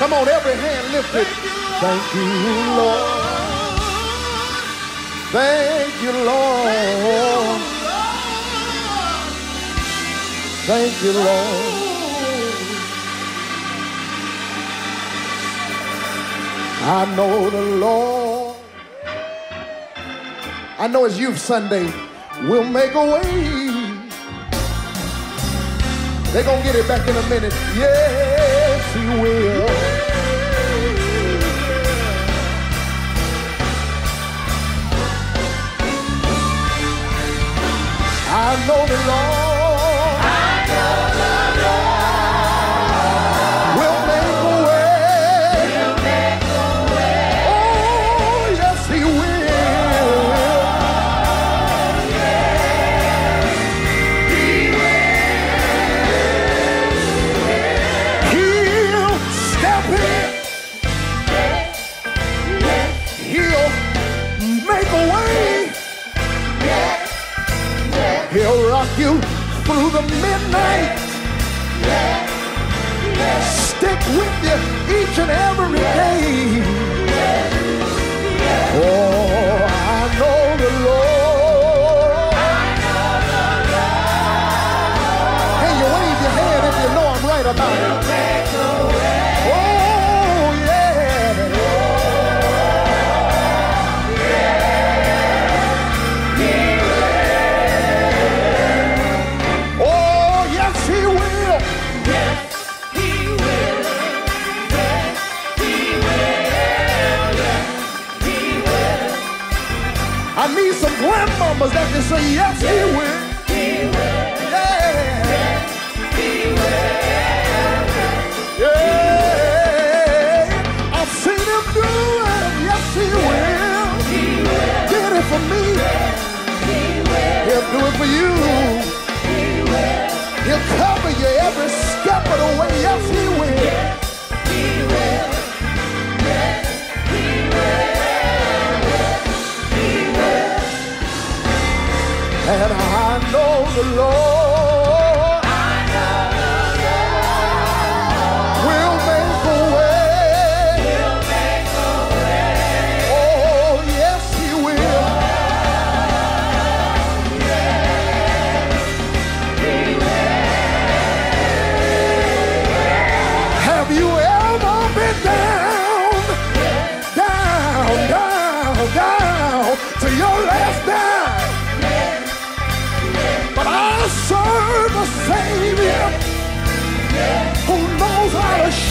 Come on, every hand lifted. Thank you, Lord. Thank you, Lord. Thank you, Lord. I know the Lord. I know it's Youth Sunday. We'll make a way. They're to get it back in a minute. Yes, He will. I know the Lord. Each and every day. Grandmamas that can say, yes, he will. He will. Yeah. Yes, he will. Yeah. I've seen him do it. Yes, he will. He will. Did it for me. he will. He'll do it for you. He'll cover you every step of the way. Yes, he will. And I know the Lord.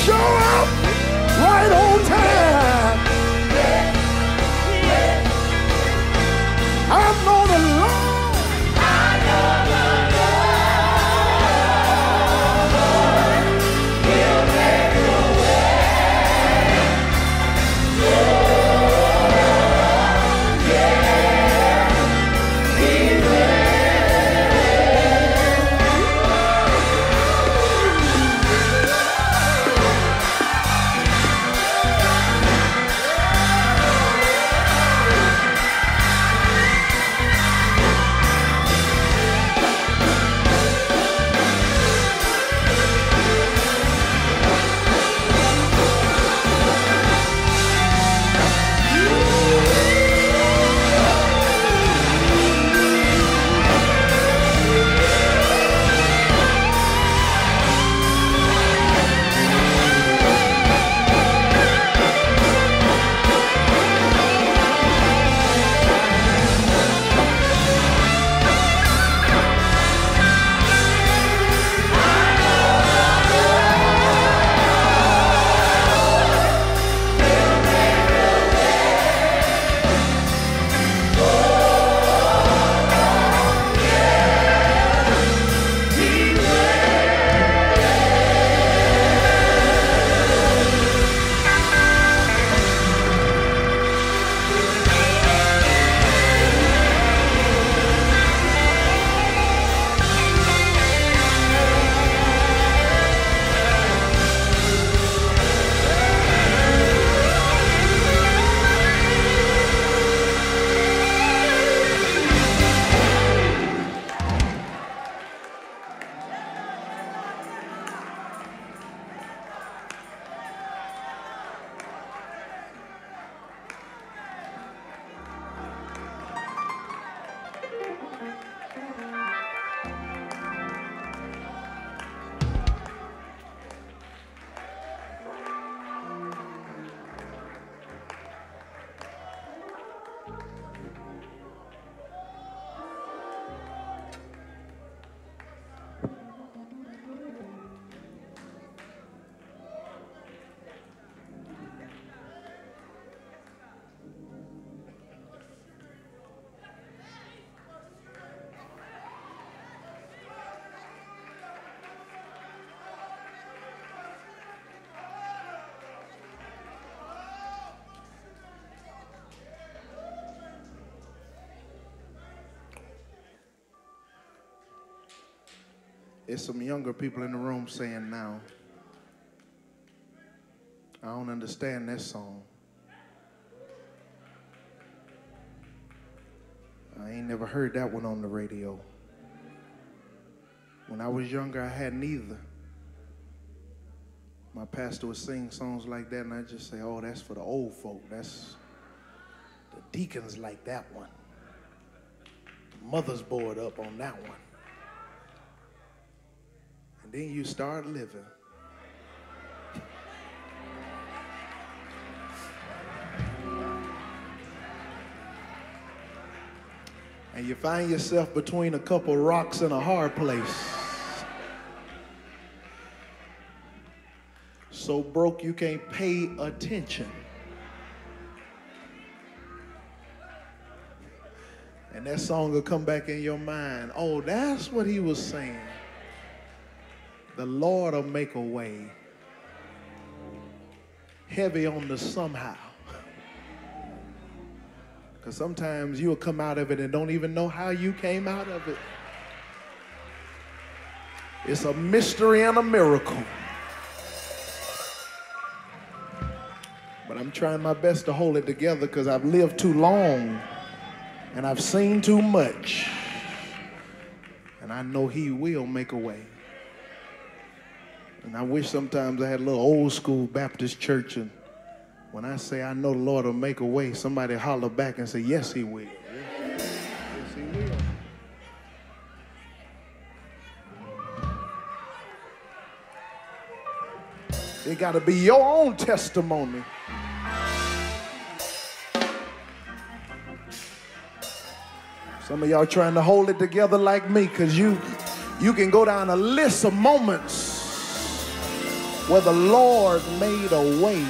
Show up right on time. There's some younger people in the room saying now, I don't understand that song. I ain't never heard that one on the radio. When I was younger, I hadn't either. My pastor would sing songs like that, and I'd just say, "Oh, that's for the old folk. That's the deacons like that one. Mother's board up on that one." And then you start living. and you find yourself between a couple rocks and a hard place. So broke you can't pay attention. And that song will come back in your mind. Oh, that's what he was saying. The Lord will make a way. Heavy on the somehow. Because sometimes you'll come out of it and don't even know how you came out of it. It's a mystery and a miracle. But I'm trying my best to hold it together because I've lived too long and I've seen too much. And I know He will make a way. And I wish sometimes I had a little old school Baptist church and when I say I know the Lord will make a way, somebody holler back and say, Yes, He will. Yes, He will. It got to be your own testimony. Some of y'all trying to hold it together like me because you, you can go down a list of moments where the Lord made a way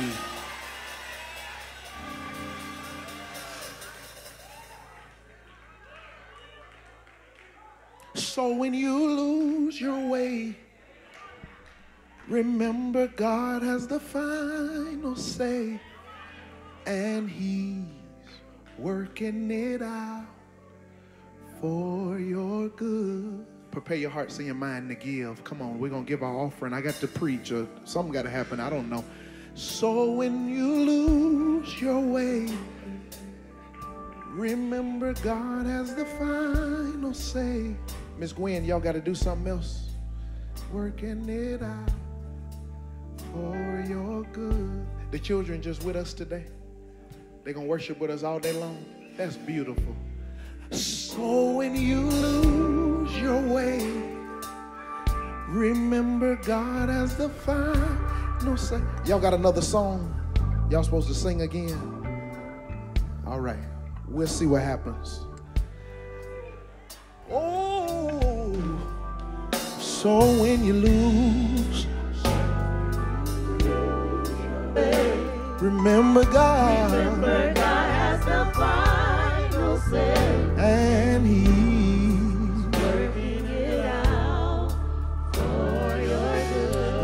So when you lose your way, remember God has the final say, and He's working it out for your good. Prepare your hearts and your mind to give. Come on, we're going to give our offering. I got to preach, or something got to happen. I don't know. So when you lose your way, remember God has the final say. Miss Gwen, y'all got to do something else. Working it out for your good. The children just with us today. They're going to worship with us all day long. That's beautiful. So when you lose your way, remember God as the final say. Y'all got another song? Y'all supposed to sing again? All right. We'll see what happens. Oh, so when you lose, remember God. Remember God has the final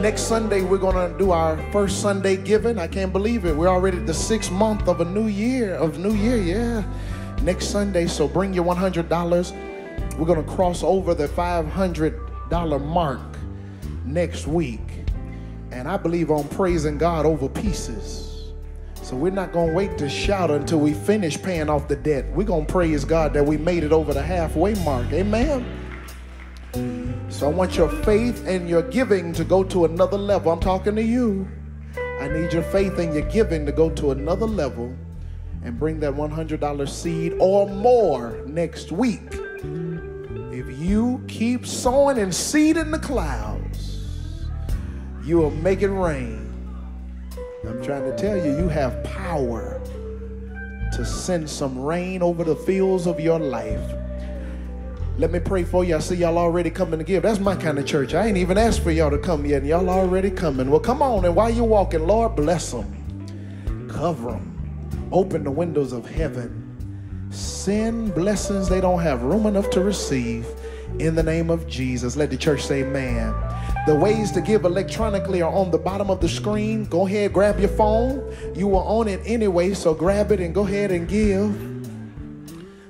Next Sunday, we're going to do our first Sunday giving. I can't believe it. We're already the sixth month of a new year, of new year, yeah. Next Sunday, so bring your $100. We're going to cross over the $500 mark next week. And I believe on praising God over pieces. So we're not going to wait to shout until we finish paying off the debt. We're going to praise God that we made it over the halfway mark. Amen. So I want your faith and your giving to go to another level. I'm talking to you. I need your faith and your giving to go to another level and bring that $100 seed or more next week. If you keep sowing and seed in the clouds, you will make it rain. I'm trying to tell you, you have power to send some rain over the fields of your life. Let me pray for you. I see y'all already coming to give. That's my kind of church. I ain't even asked for y'all to come yet, and y'all already coming. Well, come on, and while you're walking, Lord, bless them, cover them, open the windows of heaven, send blessings they don't have room enough to receive. In the name of Jesus, let the church say, "Man." The ways to give electronically are on the bottom of the screen. Go ahead, grab your phone. You were on it anyway, so grab it and go ahead and give.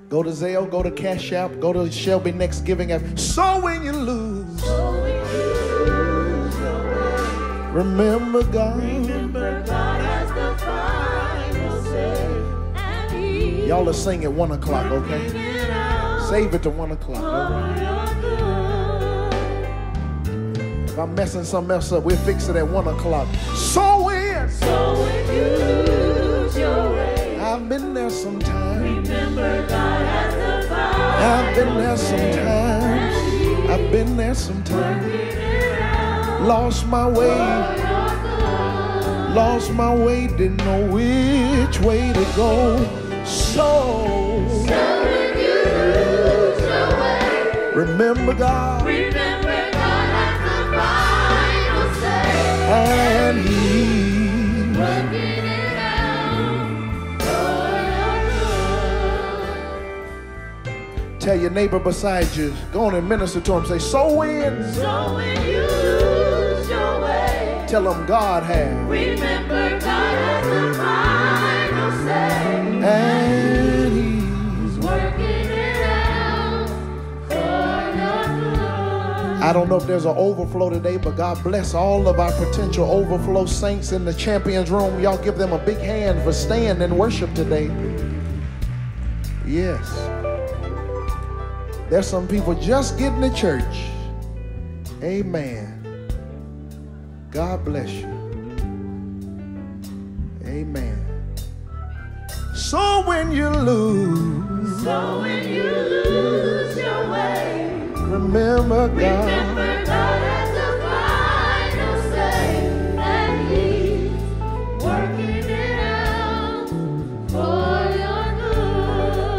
Go to Zelle, go to Cash App, go to Shelby Next Giving app. So when you lose, So we Remember God. Remember God has the final say. Y'all are sing at one o'clock, okay? Save it to one o'clock. I'm messing something else up, we'll fix it at one o'clock. So when So lose your way, I've been there sometimes. remember God has the I've been there sometimes. I've been there sometimes. Lost my way. Lost my way. Didn't know which way to go. So remember God Remember Tell your neighbor beside you. Go on and minister to him. Say, so when. So when you lose your way, Tell them God has. remember God has the final say. And He's Working it out for your good. I don't know if there's an overflow today, but God bless all of our potential overflow saints in the champions room. Y'all give them a big hand for staying in worship today. Yes. There's some people just getting to church. Amen. God bless you. Amen. So when you lose, So when you lose your way, remember God. remember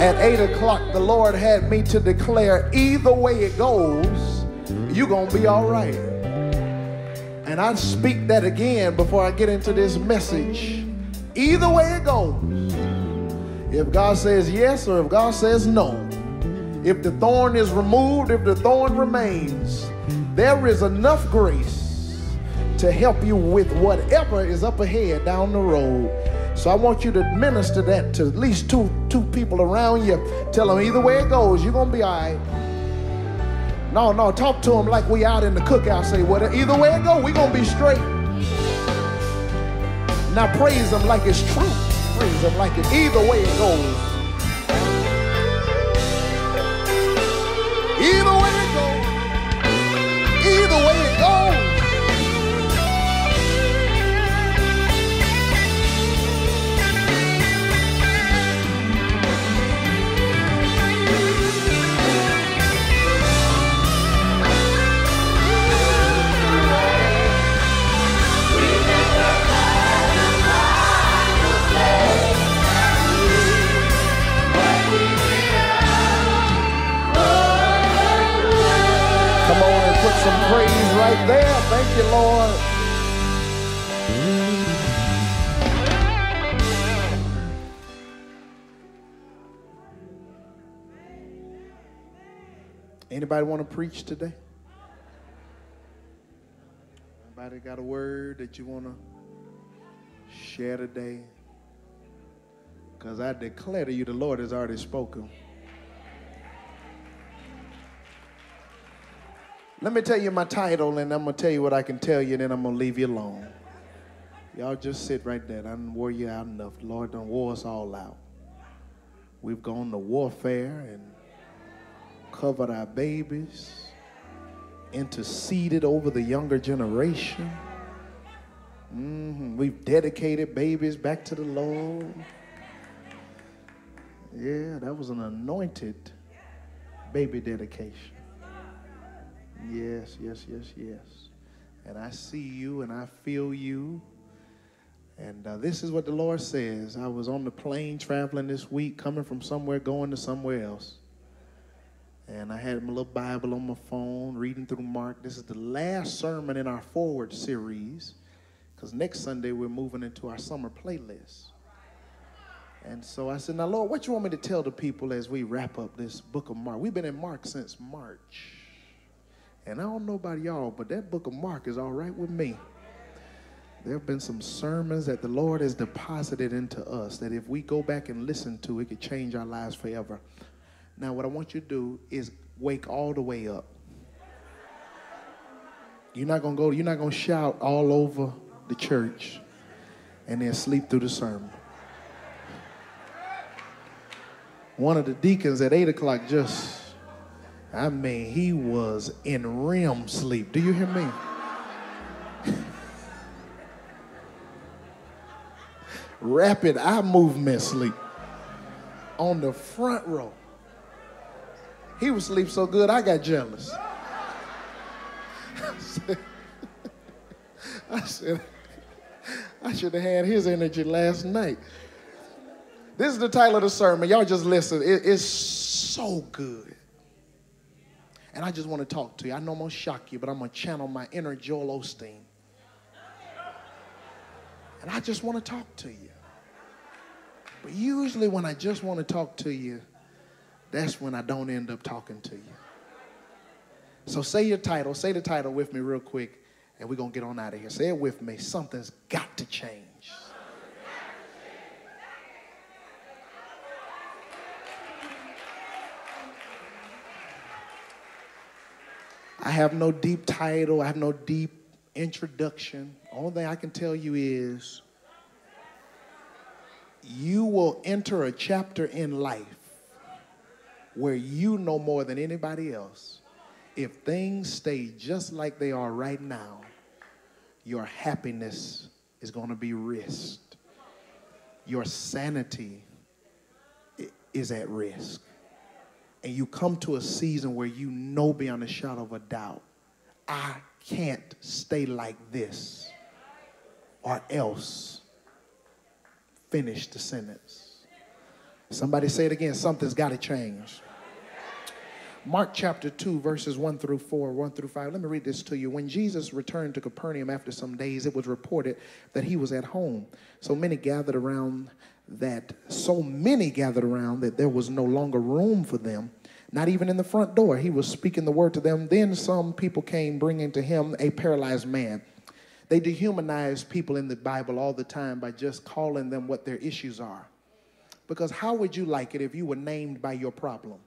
At 8 o'clock, the Lord had me to declare either way it goes, you're going to be all right. And I speak that again before I get into this message. Either way it goes, if God says yes or if God says no, if the thorn is removed, if the thorn remains, there is enough grace to help you with whatever is up ahead down the road. So I want you to minister that to at least two two people around you. Tell them either way it goes, you're gonna be all right. No, no, talk to them like we out in the cookout. Say, well, either way it go, we're gonna be straight. Now praise them like it's true. Praise them like it. Either way it goes. Right there. Thank you, Lord. Anybody want to preach today? Anybody got a word that you want to share today? Because I declare to you, the Lord has already spoken. Let me tell you my title, and I'm going to tell you what I can tell you, and then I'm going to leave you alone. Y'all just sit right there. I done wore you out enough. The Lord done wore us all out. We've gone to warfare and covered our babies, interceded over the younger generation. Mhm. We've dedicated babies back to the Lord. Yeah, that was an anointed baby dedication. Yes, yes, yes, yes. And I see you and I feel you. And uh, this is what the Lord says. I was on the plane traveling this week, coming from somewhere, going to somewhere else. And I had my little Bible on my phone, reading through Mark. This is the last sermon in our forward series, because next Sunday we're moving into our summer playlist. And so I said, Now, Lord, what you want me to tell the people as we wrap up this book of Mark? We've been in Mark since March. And I don't know about y'all, but that book of Mark is all right with me. There have been some sermons that the Lord has deposited into us that if we go back and listen to, it could change our lives forever. Now, what I want you to do is wake all the way up. You're not gonna go, you're not gonna shout all over the church and then sleep through the sermon. One of the deacons at 8 o'clock just, I mean, he was in REM sleep. Do you hear me? Rapid eye movement sleep on the front row. He was asleep so good, I got jealous. I said, I should have had his energy last night. This is the title of the sermon. Y'all just listen. It, it's so good. And I just want to talk to you. I know I'm going to shock you, but I'm going to channel my inner Joel Osteen. And I just want to talk to you. But usually, when I just want to talk to you, that's when I don't end up talking to you. So, say your title. Say the title with me, real quick, and we're going to get on out of here. Say it with me. Something's got to change. I have no deep title, I have no deep introduction. Only thing I can tell you is you will enter a chapter in life where you know more than anybody else. If things stay just like they are right now, your happiness is going to be risked. Your sanity is at risk. And you come to a season where you know beyond a shadow of a doubt, I can't stay like this, or else finish the sentence. Somebody say it again something's got to change. Mark chapter 2, verses 1 through 4, 1 through 5. Let me read this to you. When Jesus returned to Capernaum after some days, it was reported that he was at home. So many gathered around that, so many gathered around that there was no longer room for them, not even in the front door. He was speaking the word to them. Then some people came bringing to him a paralyzed man. They dehumanize people in the Bible all the time by just calling them what their issues are. Because how would you like it if you were named by your problem?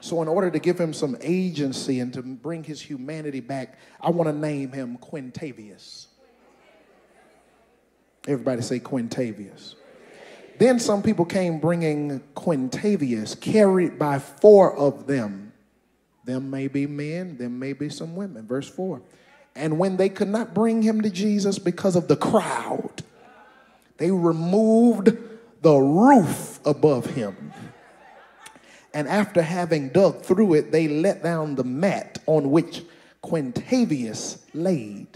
So, in order to give him some agency and to bring his humanity back, I want to name him Quintavious. Everybody say Quintavious. Then some people came bringing Quintavious, carried by four of them. Them may be men, them may be some women. Verse 4. And when they could not bring him to Jesus because of the crowd, they removed the roof above him and after having dug through it, they let down the mat on which Quintavious laid.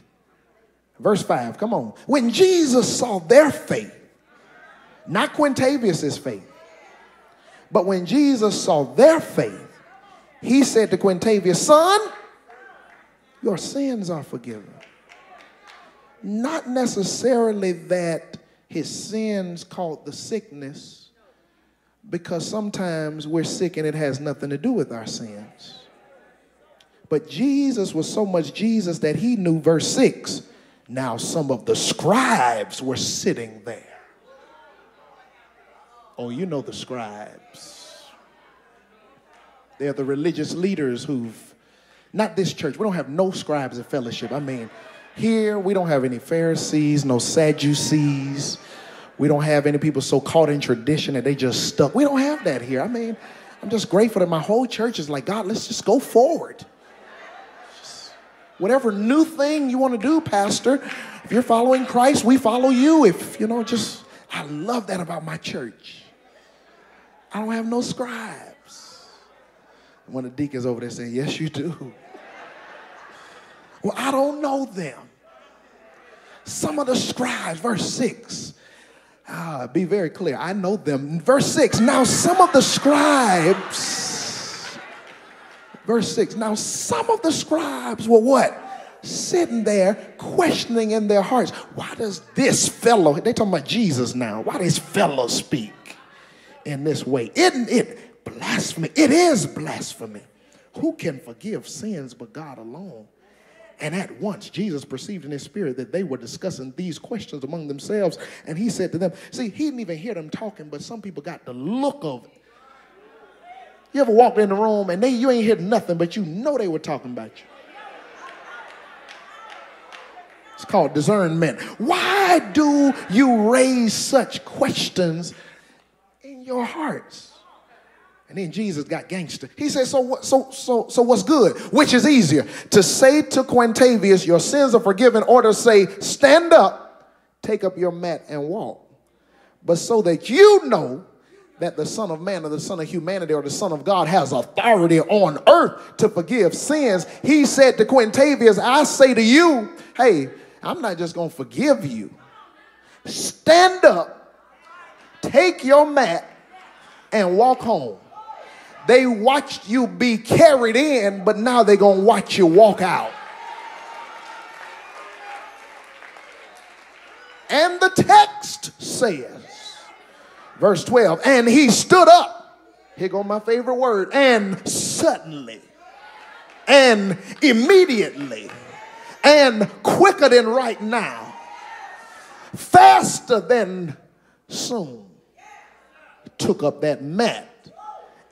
Verse 5, come on. When Jesus saw their faith, not Quintavious' faith, but when Jesus saw their faith, he said to Quintavious, Son, your sins are forgiven. Not necessarily that his sins caught the sickness because sometimes we're sick and it has nothing to do with our sins. But Jesus was so much Jesus that he knew, verse 6, now some of the scribes were sitting there. Oh, you know the scribes. They're the religious leaders who've, not this church, we don't have no scribes at fellowship. I mean, here we don't have any Pharisees, no Sadducees, we don't have any people so caught in tradition that they just stuck. We don't have that here. I mean, I'm just grateful that my whole church is like, God, let's just go forward. Whatever new thing you want to do, Pastor, if you're following Christ, we follow you. If, you know, just, I love that about my church. I don't have no scribes. One of the deacons over there saying, Yes, you do. Well, I don't know them. Some of the scribes, verse 6, Ah, be very clear. I know them. Verse 6. Now, some of the scribes, verse 6. Now, some of the scribes were what? Sitting there questioning in their hearts. Why does this fellow, they talking about Jesus now, why does fellow speak in this way? Isn't it blasphemy? It is blasphemy. Who can forgive sins but God alone? And at once Jesus perceived in his spirit that they were discussing these questions among themselves. And he said to them, See, he didn't even hear them talking, but some people got the look of it. You ever walked in the room and they you ain't hear nothing, but you know they were talking about you? It's called discernment. Why do you raise such questions your hearts? And then Jesus got gangster. He said, "So what? So so so what's good? Which is easier to say to Quintavious, your sins are forgiven, or to say, stand up, take up your mat and walk? But so that you know that the Son of Man or the Son of humanity or the Son of God has authority on earth to forgive sins, he said to Quintavious, I say to you, hey, I'm not just going to forgive you. Stand up, take your mat, and walk home. They watched you be carried in, but now they're going to watch you walk out. And the text says, verse 12, and he stood up. Here go my favorite word, and suddenly, and immediately, and quicker than right now, faster than soon, took up that mat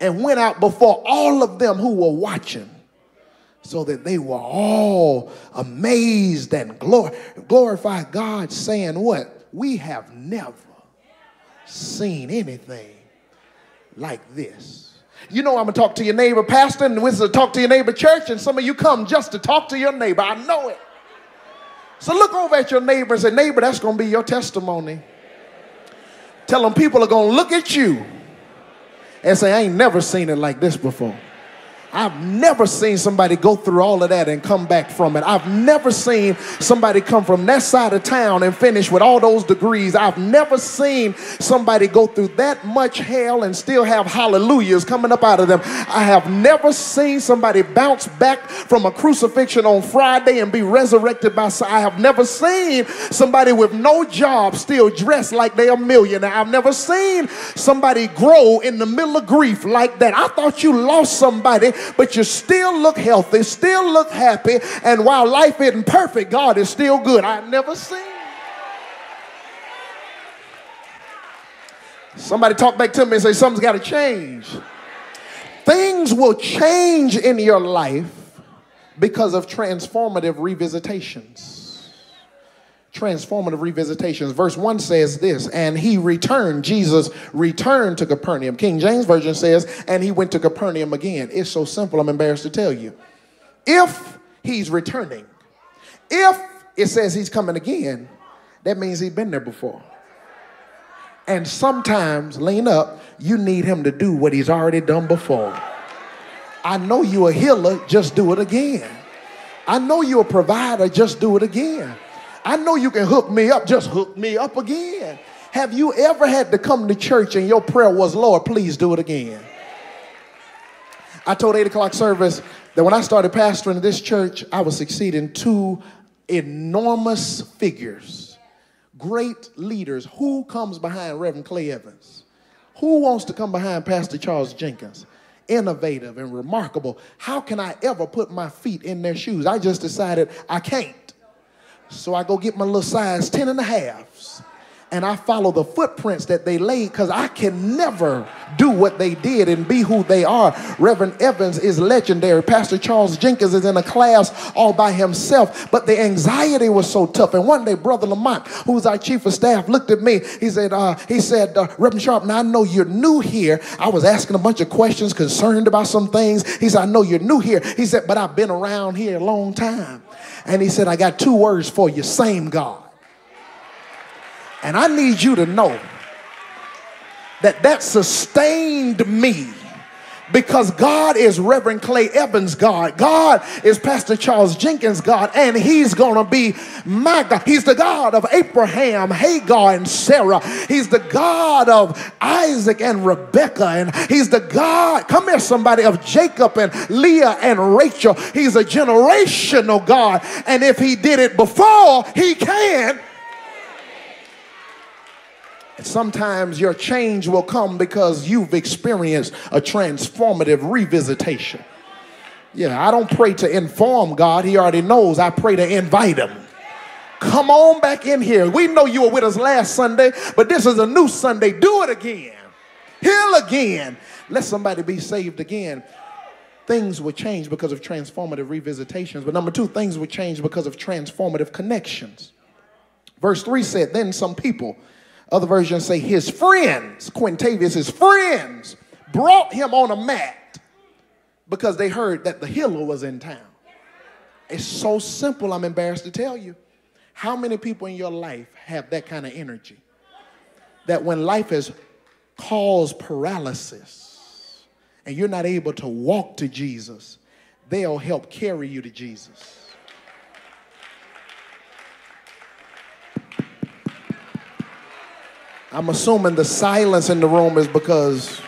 and went out before all of them who were watching so that they were all amazed and glor- glorified God, saying, What? We have never seen anything like this. You know, I'm gonna talk to your neighbor, pastor, and is to talk to your neighbor, church, and some of you come just to talk to your neighbor. I know it. So look over at your neighbor and say, Neighbor, that's gonna be your testimony. Tell them people are gonna look at you and say, I ain't never seen it like this before. I've never seen somebody go through all of that and come back from it. I've never seen somebody come from that side of town and finish with all those degrees. I've never seen somebody go through that much hell and still have hallelujahs coming up out of them. I have never seen somebody bounce back from a crucifixion on Friday and be resurrected by. I have never seen somebody with no job still dressed like they're a millionaire. I've never seen somebody grow in the middle of grief like that. I thought you lost somebody but you still look healthy, still look happy, and while life isn't perfect, God is still good. I've never seen. Somebody talk back to me and say, Something's got to change. Things will change in your life because of transformative revisitations transformative revisitations. Verse 1 says this, and he returned, Jesus returned to Capernaum. King James Version says, and he went to Capernaum again. It's so simple, I'm embarrassed to tell you. If he's returning, if it says he's coming again, that means he's been there before. And sometimes, lean up, you need him to do what he's already done before. I know you're a healer, just do it again. I know you're a provider, just do it again. I know you can hook me up, just hook me up again. Have you ever had to come to church and your prayer was, Lord, please do it again? I told 8 o'clock service that when I started pastoring this church, I was succeeding two enormous figures, great leaders. Who comes behind Reverend Clay Evans? Who wants to come behind Pastor Charles Jenkins? Innovative and remarkable. How can I ever put my feet in their shoes? I just decided I can't. So I go get my little size 10 and a halves and I follow the footprints that they laid because I can never do what they did and be who they are. Reverend Evans is legendary. Pastor Charles Jenkins is in a class all by himself, but the anxiety was so tough. And one day, Brother Lamont, who's our chief of staff, looked at me. He said, uh, he said, uh, Reverend Sharpe, now I know you're new here. I was asking a bunch of questions concerned about some things. He said, I know you're new here. He said, but I've been around here a long time. And he said, I got two words for you, same God. And I need you to know that that sustained me because God is Reverend Clay Evans' God. God is Pastor Charles Jenkins' God, and He's gonna be my God. He's the God of Abraham, Hagar, and Sarah. He's the God of Isaac and Rebecca, and He's the God, come here, somebody, of Jacob and Leah and Rachel. He's a generational God, and if He did it before, He can Sometimes your change will come because you've experienced a transformative revisitation. Yeah, I don't pray to inform God, He already knows. I pray to invite Him. Come on back in here. We know you were with us last Sunday, but this is a new Sunday. Do it again. Heal again. Let somebody be saved again. Things would change because of transformative revisitations. But number two, things would change because of transformative connections. Verse 3 said, Then some people, other versions say his friends, Quintavious, his friends, brought him on a mat because they heard that the healer was in town. It's so simple, I'm embarrassed to tell you. How many people in your life have that kind of energy? That when life has caused paralysis and you're not able to walk to Jesus, they'll help carry you to Jesus. I'm assuming the silence in the room is because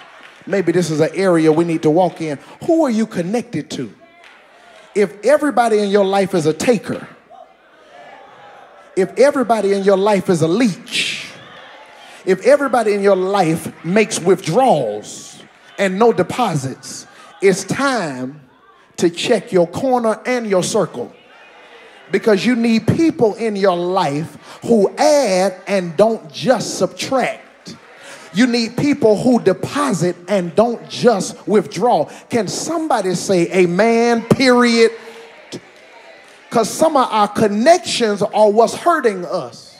maybe this is an area we need to walk in. Who are you connected to? If everybody in your life is a taker, if everybody in your life is a leech, if everybody in your life makes withdrawals and no deposits, it's time to check your corner and your circle because you need people in your life who add and don't just subtract. You need people who deposit and don't just withdraw. Can somebody say amen, period? Because some of our connections are what's hurting us.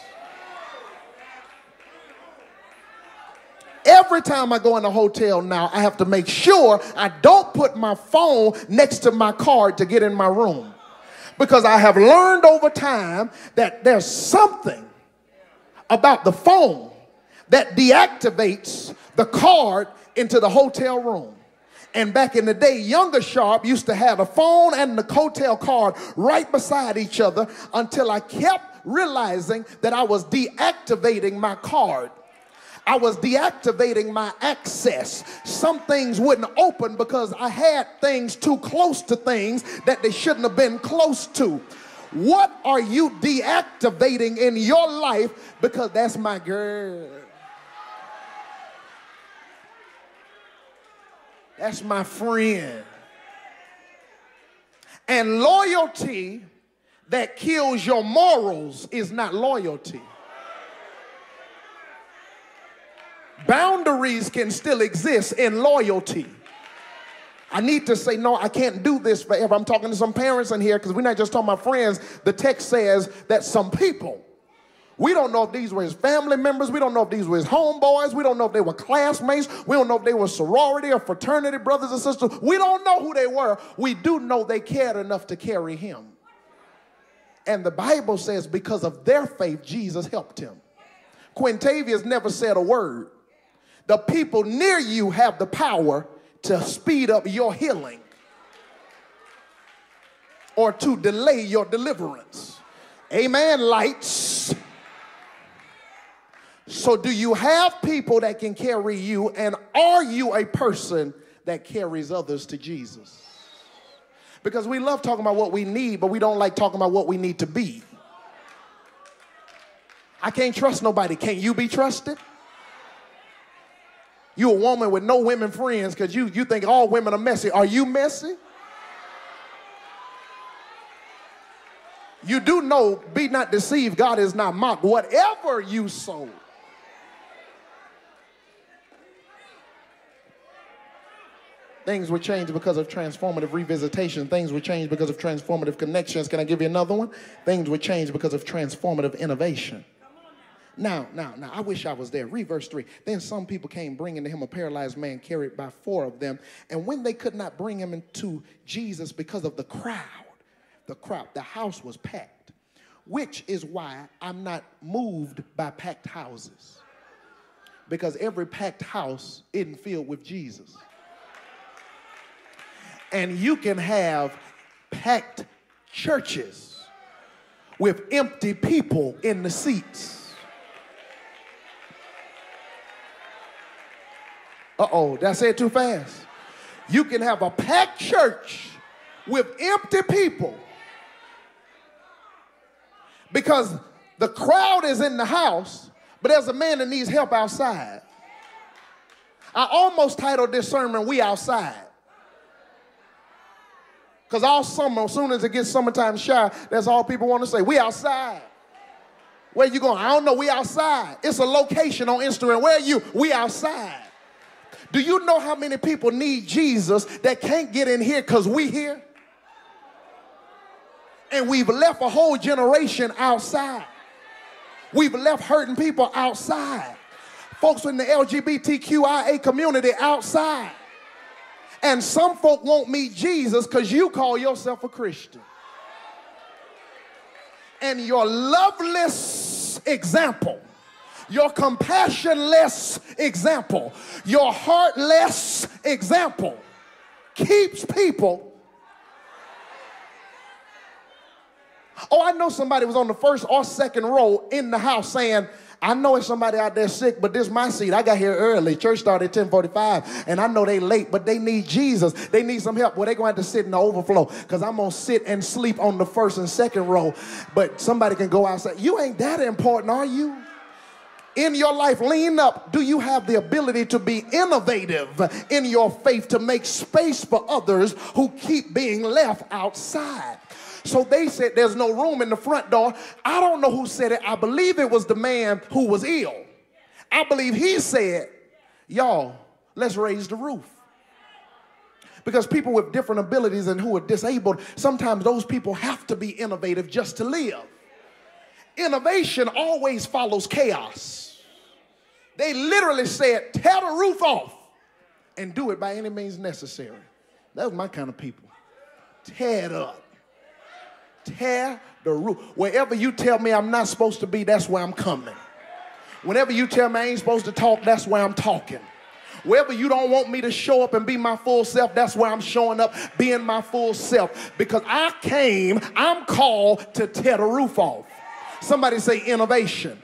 Every time I go in a hotel now, I have to make sure I don't put my phone next to my card to get in my room. Because I have learned over time that there's something about the phone that deactivates the card into the hotel room. And back in the day, Younger Sharpe used to have a phone and the hotel card right beside each other until I kept realizing that I was deactivating my card. I was deactivating my access. Some things wouldn't open because I had things too close to things that they shouldn't have been close to. What are you deactivating in your life? Because that's my girl. That's my friend. And loyalty that kills your morals is not loyalty. Boundaries can still exist in loyalty. I need to say, no, I can't do this forever. I'm talking to some parents in here because we're not just talking about friends. The text says that some people, we don't know if these were his family members. We don't know if these were his homeboys. We don't know if they were classmates. We don't know if they were sorority or fraternity brothers and sisters. We don't know who they were. We do know they cared enough to carry him. And the Bible says because of their faith, Jesus helped him. Quintavious never said a word. The people near you have the power to speed up your healing or to delay your deliverance. Amen, lights. So, do you have people that can carry you, and are you a person that carries others to Jesus? Because we love talking about what we need, but we don't like talking about what we need to be. I can't trust nobody. Can you be trusted? You a woman with no women friends because you, you think all women are messy. Are you messy? You do know, be not deceived, God is not mocked. Whatever you sow, Things were changed because of transformative revisitation. Things were changed because of transformative connections. Can I give you another one? Things were changed because of transformative innovation. Now, now, now, I wish I was there. Read verse 3. Then some people came bringing to him a paralyzed man carried by four of them. And when they could not bring him into Jesus because of the crowd, the crowd, the house was packed, which is why I'm not moved by packed houses. Because every packed house isn't filled with Jesus. And you can have packed churches with empty people in the seats. Uh oh, did I say it too fast? You can have a packed church with empty people because the crowd is in the house, but there's a man that needs help outside. I almost titled this sermon, We Outside. Because all summer, as soon as it gets summertime shy, that's all people want to say. We outside. Where you going? I don't know. We outside. It's a location on Instagram. Where are you? We outside. Do you know how many people need Jesus that can't get in here because we here? And we've left a whole generation outside. We've left hurting people outside. Folks in the LGBTQIA community outside. And some folk won't meet Jesus because you call yourself a Christian. And your loveless example, your compassionless example, your heartless example keeps people. Oh, I know somebody was on the first or second row in the house saying, I know it's somebody out there sick, but this is my seat. I got here early. Church started at 1045, and I know they late, but they need Jesus. They need some help. Well, they're going to have to sit in the overflow because I'm going to sit and sleep on the first and second row, but somebody can go outside. You ain't that important, are you? In your life, lean up. Do you have the ability to be innovative in your faith to make space for others who keep being left outside? So they said there's no room in the front door. I don't know who said it. I believe it was the man who was ill. I believe he said, Y'all, let's raise the roof. Because people with different abilities and who are disabled, sometimes those people have to be innovative just to live. Innovation always follows chaos. They literally said, tear the roof off and do it by any means necessary. That was my kind of people. Tear it up. Tear the roof. Wherever you tell me I'm not supposed to be, that's where I'm coming. Whenever you tell me I ain't supposed to talk, that's where I'm talking. Wherever you don't want me to show up and be my full self, that's where I'm showing up, being my full self. Because I came, I'm called to tear the roof off. Somebody say innovation.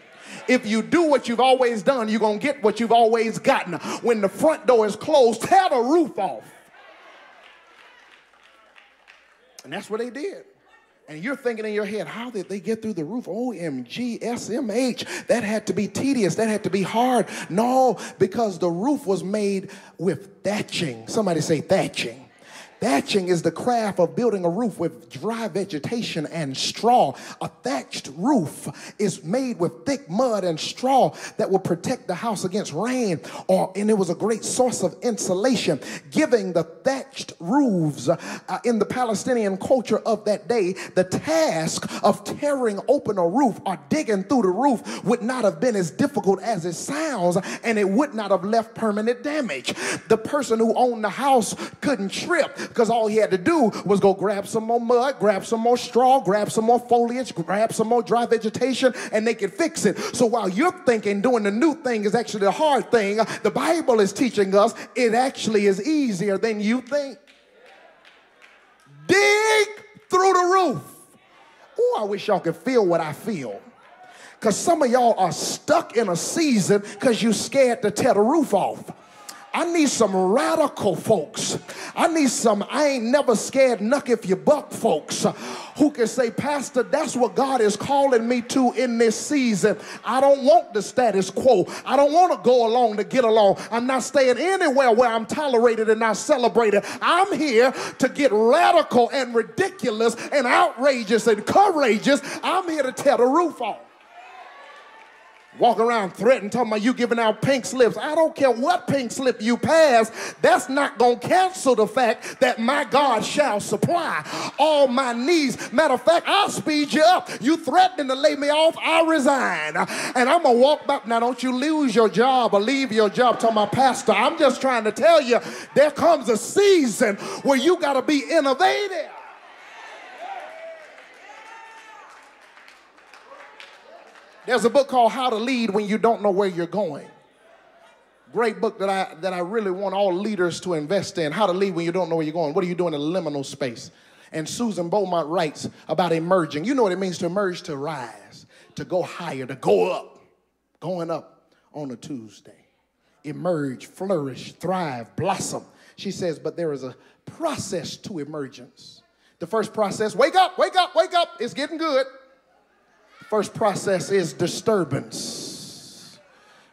If you do what you've always done, you're going to get what you've always gotten. When the front door is closed, tear the roof off. And that's what they did. And you're thinking in your head, how did they get through the roof? OMG, SMH. That had to be tedious. That had to be hard. No, because the roof was made with thatching. Somebody say thatching. Thatching is the craft of building a roof with dry vegetation and straw. A thatched roof is made with thick mud and straw that will protect the house against rain, or and it was a great source of insulation, giving the thatched roofs uh, in the Palestinian culture of that day the task of tearing open a roof or digging through the roof would not have been as difficult as it sounds, and it would not have left permanent damage. The person who owned the house couldn't trip because all he had to do was go grab some more mud, grab some more straw, grab some more foliage, grab some more dry vegetation, and they could fix it. So while you're thinking doing the new thing is actually the hard thing, the Bible is teaching us it actually is easier than you think. Dig through the roof. Oh, I wish y'all could feel what I feel. Because some of y'all are stuck in a season because you're scared to tear the roof off. I need some radical folks. I need some I ain't never scared nuck if you buck folks uh, who can say, Pastor, that's what God is calling me to in this season. I don't want the status quo. I don't want to go along to get along. I'm not staying anywhere where I'm tolerated and not celebrated. I'm here to get radical and ridiculous and outrageous and courageous. I'm here to tear the roof off walk around threatening, talking about you giving out pink slips. I don't care what pink slip you pass, that's not going to cancel the fact that my God shall supply all my needs. Matter of fact, I'll speed you up. You threatening to lay me off, I resign. And I'm going to walk back. Now, don't you lose your job or leave your job. Tell my pastor, I'm just trying to tell you there comes a season where you got to be innovative. There's a book called How to Lead When You Don't Know Where You're Going. Great book that I, that I really want all leaders to invest in. How to Lead When You Don't Know Where You're Going. What are you doing in liminal space? And Susan Beaumont writes about emerging. You know what it means to emerge, to rise, to go higher, to go up, going up on a Tuesday. Emerge, flourish, thrive, blossom. She says, but there is a process to emergence. The first process, wake up, wake up, wake up, it's getting good. First process is disturbance.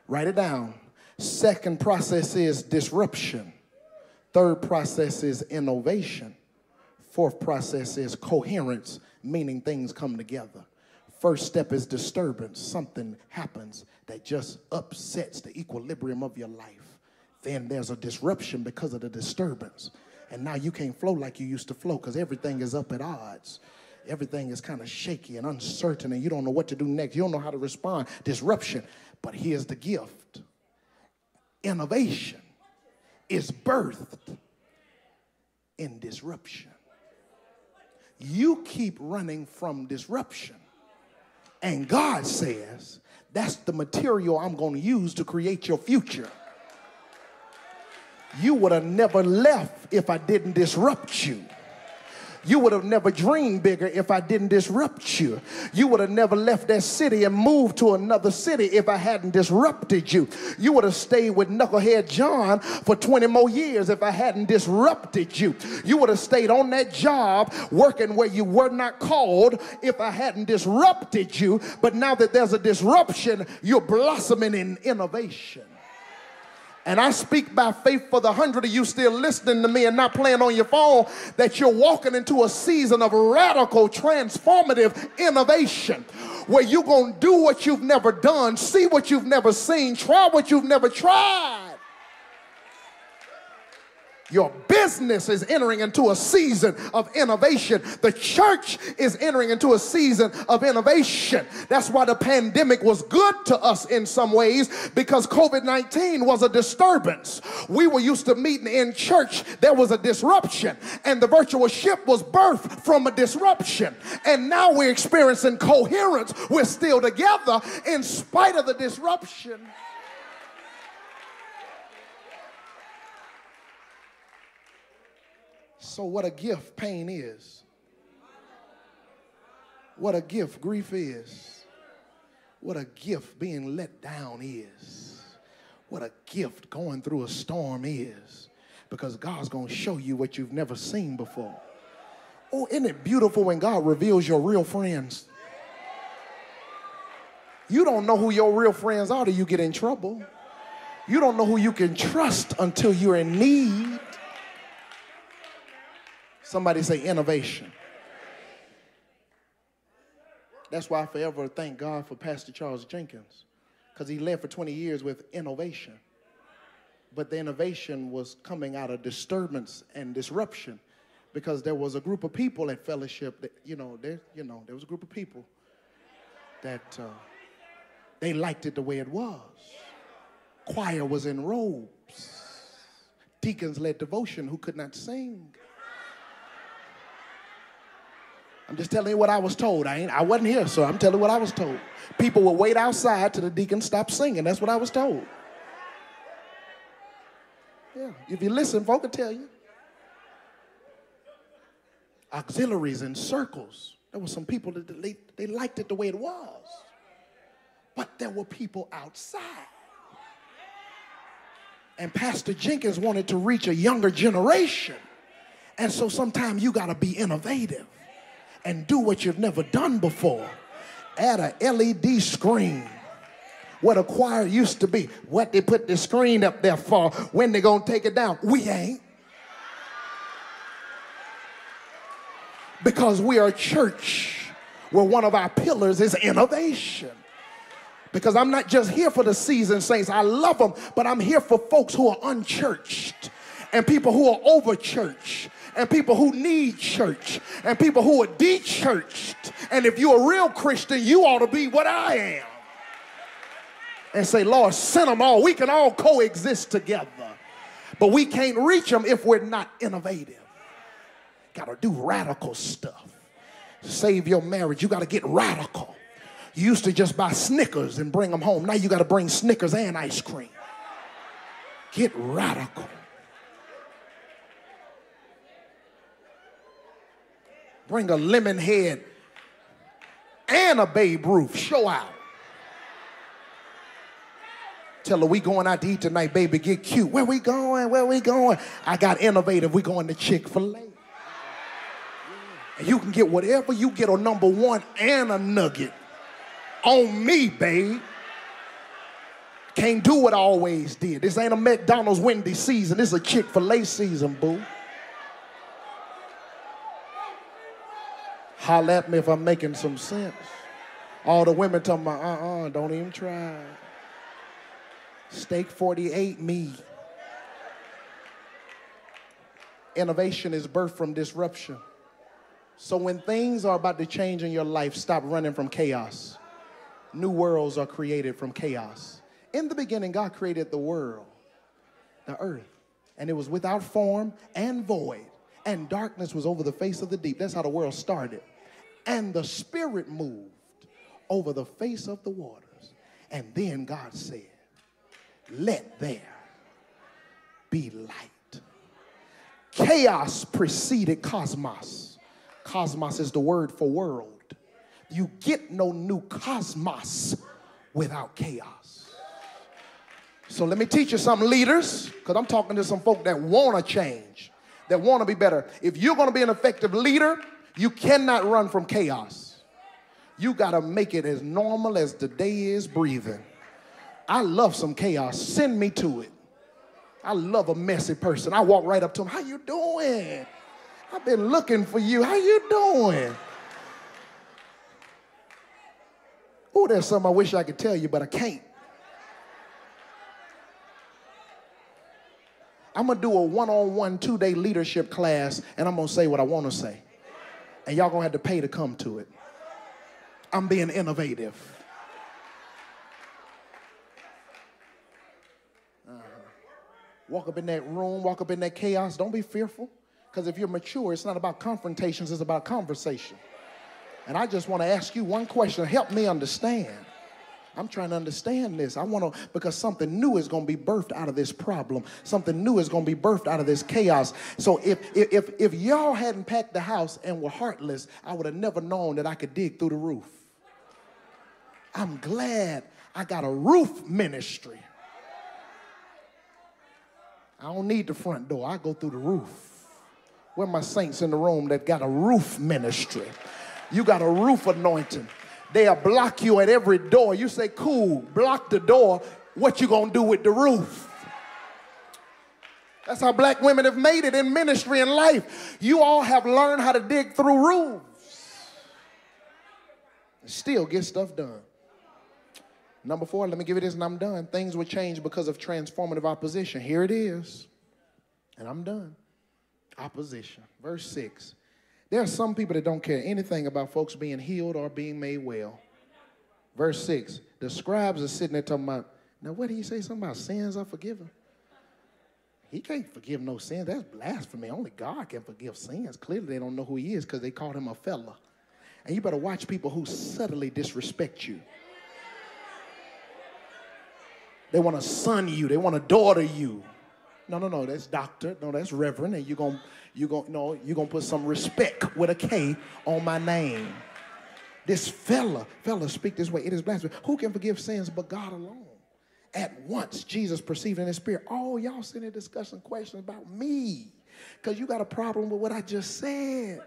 Write it down. Second process is disruption. Third process is innovation. Fourth process is coherence, meaning things come together. First step is disturbance. Something happens that just upsets the equilibrium of your life. then there's a disruption because of the disturbance. And now you can't flow like you used to flow because everything is up at odds. Everything is kind of shaky and uncertain, and you don't know what to do next. You don't know how to respond. Disruption. But here's the gift innovation is birthed in disruption. You keep running from disruption, and God says, That's the material I'm going to use to create your future. You would have never left if I didn't disrupt you. You would have never dreamed bigger if I didn't disrupt you. You would have never left that city and moved to another city if I hadn't disrupted you. You would have stayed with Knucklehead John for 20 more years if I hadn't disrupted you. You would have stayed on that job working where you were not called if I hadn't disrupted you. But now that there's a disruption, you're blossoming in innovation. And I speak by faith for the hundred of you still listening to me and not playing on your phone that you're walking into a season of radical, transformative innovation where you're going to do what you've never done, see what you've never seen, try what you've never tried. Your business is entering into a season of innovation. The church is entering into a season of innovation. That's why the pandemic was good to us in some ways because COVID 19 was a disturbance. We were used to meeting in church, there was a disruption, and the virtual ship was birthed from a disruption. And now we're experiencing coherence. We're still together in spite of the disruption. So, what a gift pain is. What a gift grief is. What a gift being let down is. What a gift going through a storm is. Because God's going to show you what you've never seen before. Oh, isn't it beautiful when God reveals your real friends? You don't know who your real friends are till you get in trouble. You don't know who you can trust until you're in need. Somebody say innovation. That's why I forever thank God for Pastor Charles Jenkins, because he led for 20 years with innovation. But the innovation was coming out of disturbance and disruption because there was a group of people at fellowship that, you know, there, you know, there was a group of people that uh, they liked it the way it was. Choir was in robes. Deacons led devotion who could not sing. I'm just telling you what I was told. I ain't I wasn't here, so I'm telling you what I was told. People would wait outside till the deacon stopped singing. That's what I was told. Yeah. If you listen, folk will tell you. Auxiliaries in circles. There were some people that they, they liked it the way it was. But there were people outside. And Pastor Jenkins wanted to reach a younger generation. And so sometimes you got to be innovative and do what you've never done before. Add a LED screen What a choir used to be. What they put the screen up there for, when they gonna take it down. We ain't. Because we are a church where one of our pillars is innovation. Because I'm not just here for the seasoned saints, I love them, but I'm here for folks who are unchurched and people who are over church and people who need church and people who are de-churched. And if you're a real Christian, you ought to be what I am. And say, Lord, send them all. We can all coexist together. But we can't reach them if we're not innovative. Got to do radical stuff. Save your marriage. You got to get radical. You used to just buy Snickers and bring them home. Now you got to bring Snickers and ice cream. Get radical. Bring a lemon head and a Babe Ruth. Show out. Tell her we going out to eat tonight, baby. Get cute. Where we going? Where we going? I got innovative. We going to Chick-fil-A. And you can get whatever you get on number one and a nugget. On me, babe. Can't do what I always did. This ain't a McDonald's Wendy season. This is a Chick-fil-A season, boo. Holler at me if I'm making some sense. All the women talking about, uh-uh, don't even try. Steak 48 me. Innovation is birthed from disruption. So when things are about to change in your life, stop running from chaos. New worlds are created from chaos. In the beginning, God created the world, the earth, and it was without form and void, and darkness was over the face of the deep. That's how the world started. And the Spirit moved over the face of the waters. And then God said, Let there be light. Chaos preceded cosmos. Cosmos is the word for world. You get no new cosmos without chaos. So let me teach you something, leaders, because I'm talking to some folk that want to change, that want to be better. If you're going to be an effective leader, you cannot run from chaos. You got to make it as normal as the day is breathing. I love some chaos. Send me to it. I love a messy person. I walk right up to them. How you doing? I've been looking for you. How you doing? Oh, there's something I wish I could tell you, but I can't. I'm gonna do a one-on-one two-day leadership class, and I'm gonna say what I want to say, and y'all gonna have to pay to come to it. I'm being innovative. Uh-huh. Walk up in that room, walk up in that chaos. Don't be fearful. Because if you're mature, it's not about confrontations, it's about conversation. And I just want to ask you one question. Help me understand. I'm trying to understand this. I want to, because something new is going to be birthed out of this problem. Something new is going to be birthed out of this chaos. So if, if, if y'all hadn't packed the house and were heartless, I would have never known that I could dig through the roof. I'm glad I got a roof ministry. I don't need the front door. I go through the roof. Where my saints in the room that got a roof ministry? You got a roof anointing. They'll block you at every door. You say, cool, block the door. What you gonna do with the roof? That's how black women have made it in ministry and life. You all have learned how to dig through roofs. And still get stuff done. Number four, let me give you this and I'm done. Things will change because of transformative opposition. Here it is. And I'm done. Opposition. Verse 6. There are some people that don't care anything about folks being healed or being made well. Verse 6. The scribes are sitting there talking about, now what did he say? Something about sins are forgiven? He can't forgive no sins. That's blasphemy. Only God can forgive sins. Clearly, they don't know who he is because they called him a fella. And you better watch people who subtly disrespect you. They want to son you. They want to daughter you. No, no, no. That's doctor. No, that's reverend. And you're gonna, you're gonna, no, you're gonna put some respect with a K on my name. This fella, fella, speak this way. It is blasphemy. Who can forgive sins but God alone? At once, Jesus perceived in his spirit. Oh, y'all sitting discussing questions about me because you got a problem with what I just said.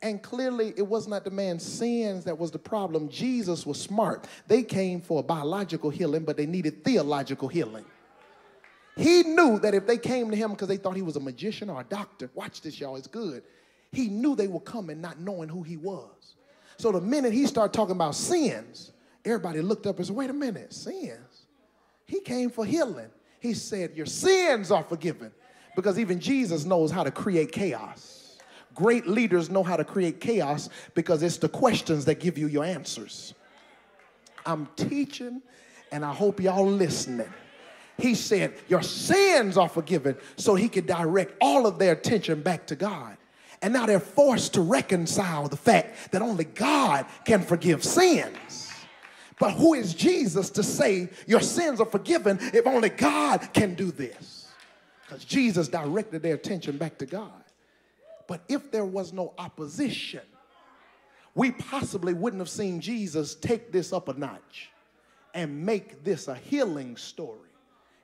And clearly, it was not the man's sins that was the problem. Jesus was smart. They came for a biological healing, but they needed theological healing. He knew that if they came to him because they thought he was a magician or a doctor, watch this, y'all, it's good. He knew they were coming not knowing who he was. So the minute he started talking about sins, everybody looked up and said, wait a minute, sins? He came for healing. He said, Your sins are forgiven because even Jesus knows how to create chaos. Great leaders know how to create chaos because it's the questions that give you your answers. I'm teaching and I hope y'all listening. He said, Your sins are forgiven so he could direct all of their attention back to God. And now they're forced to reconcile the fact that only God can forgive sins. But who is Jesus to say your sins are forgiven if only God can do this? Because Jesus directed their attention back to God. But if there was no opposition, we possibly wouldn't have seen Jesus take this up a notch and make this a healing story.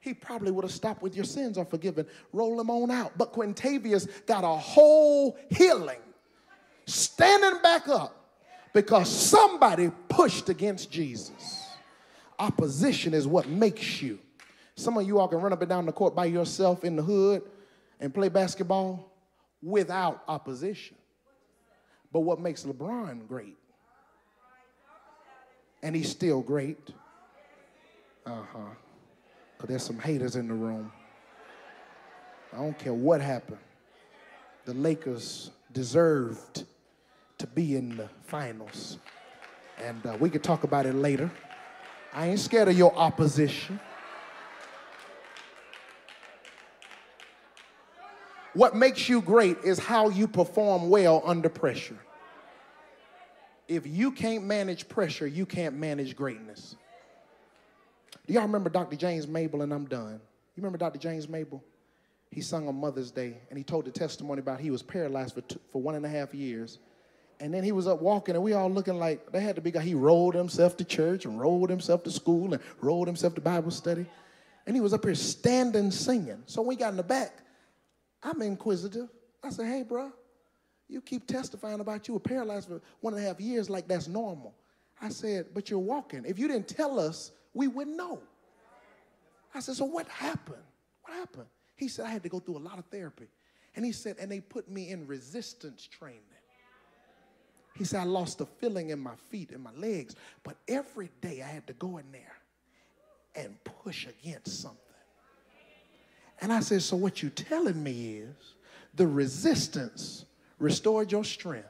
He probably would have stopped with your sins are forgiven, roll them on out. But Quintavious got a whole healing standing back up because somebody pushed against Jesus. Opposition is what makes you. Some of you all can run up and down the court by yourself in the hood and play basketball without opposition. But what makes LeBron great? And he's still great. Uh huh. Because there's some haters in the room. I don't care what happened. the Lakers deserved to be in the finals. And uh, we could talk about it later. I ain't scared of your opposition. What makes you great is how you perform well under pressure. If you can't manage pressure, you can't manage greatness. Do y'all remember Dr. James Mabel? And I'm done. You remember Dr. James Mabel? He sung on Mother's Day and he told the testimony about he was paralyzed for, two, for one and a half years. And then he was up walking, and we all looking like they had to be. He rolled himself to church and rolled himself to school and rolled himself to Bible study. And he was up here standing singing. So we got in the back, I'm inquisitive. I said, hey, bro, you keep testifying about you were paralyzed for one and a half years like that's normal. I said, but you're walking. If you didn't tell us, we wouldn't know. I said, so what happened? What happened? He said, I had to go through a lot of therapy. And he said, and they put me in resistance training. He said, I lost the feeling in my feet and my legs, but every day I had to go in there and push against something. And I said, So what you telling me is the resistance restored your strength.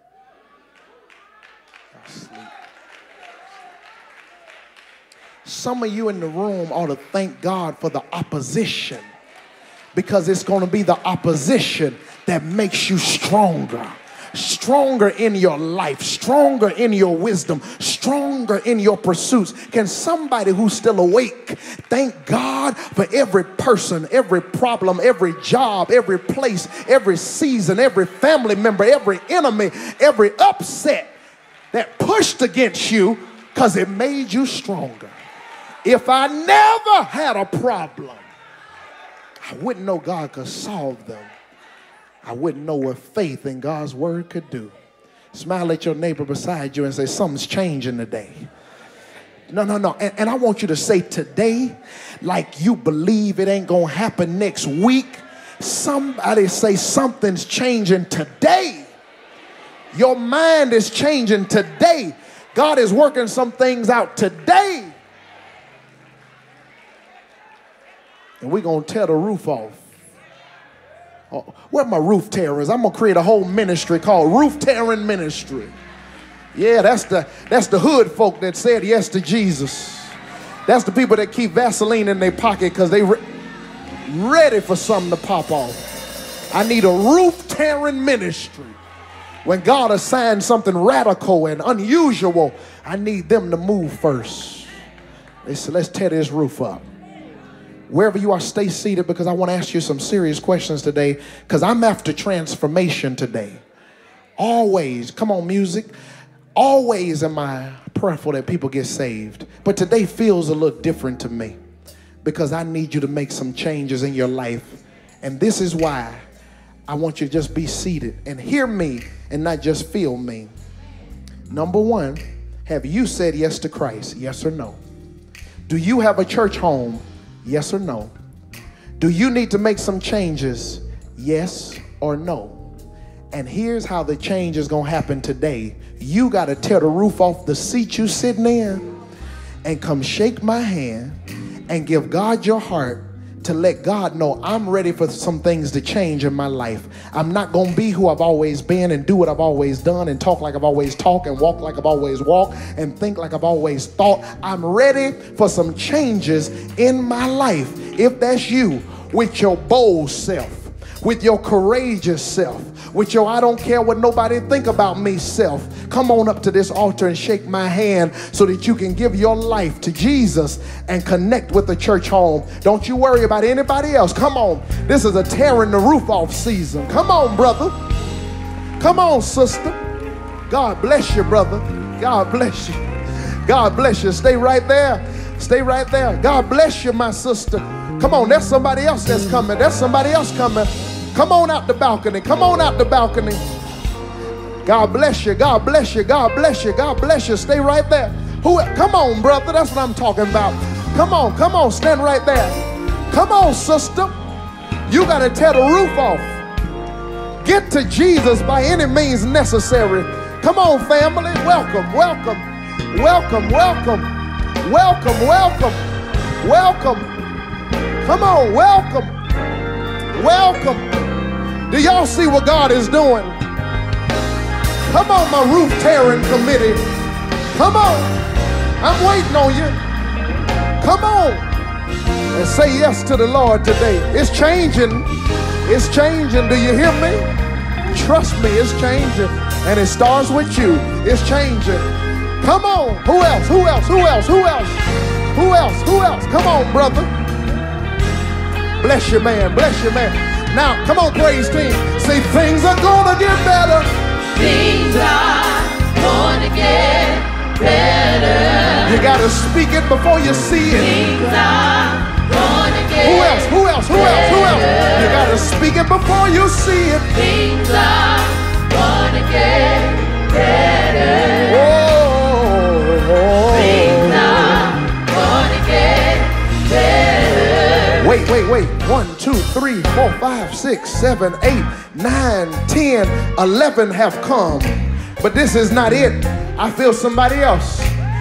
Some of you in the room ought to thank God for the opposition because it's going to be the opposition that makes you stronger stronger in your life, stronger in your wisdom, stronger in your pursuits. Can somebody who's still awake thank God for every person, every problem, every job, every place, every season, every family member, every enemy, every upset that pushed against you because it made you stronger. If I never had a problem, I wouldn't know God could solve them. I wouldn't know what faith in God's word could do. Smile at your neighbor beside you and say, Something's changing today. No, no, no. And, and I want you to say today, like you believe it ain't going to happen next week. Somebody say, Something's changing today. Your mind is changing today. God is working some things out today. And we're going to tear the roof off. Oh, where my roof terrors? I'm gonna create a whole ministry called Roof Tearing Ministry. Yeah, that's the that's the hood folk that said yes to Jesus. That's the people that keep Vaseline in their pocket because they re- ready for something to pop off. I need a roof tearing ministry. When God assigns something radical and unusual, I need them to move first. They said, let's tear this roof up. Wherever you are, stay seated because I want to ask you some serious questions today because I'm after transformation today. Always, come on, music. Always am I prayerful that people get saved. But today feels a little different to me because I need you to make some changes in your life. And this is why I want you to just be seated and hear me and not just feel me. Number one, have you said yes to Christ? Yes or no? Do you have a church home? Yes or no? Do you need to make some changes? Yes or no? And here's how the change is going to happen today. You got to tear the roof off the seat you sitting in and come shake my hand and give God your heart to let God know I'm ready for some things to change in my life. I'm not going to be who I've always been and do what I've always done and talk like I've always talked and walk like I've always walked and think like I've always thought. I'm ready for some changes in my life. If that's you, with your bold self with your courageous self, with your I don't care what nobody think about me self. Come on up to this altar and shake my hand so that you can give your life to Jesus and connect with the church home. Don't you worry about anybody else. Come on. This is a tearing the roof off season. Come on, brother. Come on, sister. God bless you, brother. God bless you. God bless you. Stay right there. Stay right there. God bless you, my sister. Come on, there's somebody else that's coming. There's somebody else coming. Come on out the balcony. Come on out the balcony. God bless you. God bless you. God bless you. God bless you. Stay right there. Who? Come on, brother. That's what I'm talking about. Come on. Come on. Stand right there. Come on, sister. You got to tear the roof off. Get to Jesus by any means necessary. Come on, family. Welcome. Welcome. Welcome. Welcome. Welcome. Welcome. Welcome. Come on. Welcome. Welcome. Do y'all see what God is doing? Come on, my roof tearing committee. Come on. I'm waiting on you. Come on. And say yes to the Lord today. It's changing. It's changing. Do you hear me? Trust me, it's changing. And it starts with you. It's changing. Come on. Who else? Who else? Who else? Who else? Who else? Who else? Come on, brother. Bless you, man. Bless you, man. Now, come on, praise team. Say things are gonna get better. Things are gonna get better. You gotta speak it before you see it. Things are gonna get Who else? Who else? Who else? Who else? You gotta speak it before you see it. Things are gonna get better. Wait, wait, wait. One, two, three, four, five, six, seven, eight, nine, ten, eleven have come. But this is not it. I feel somebody else.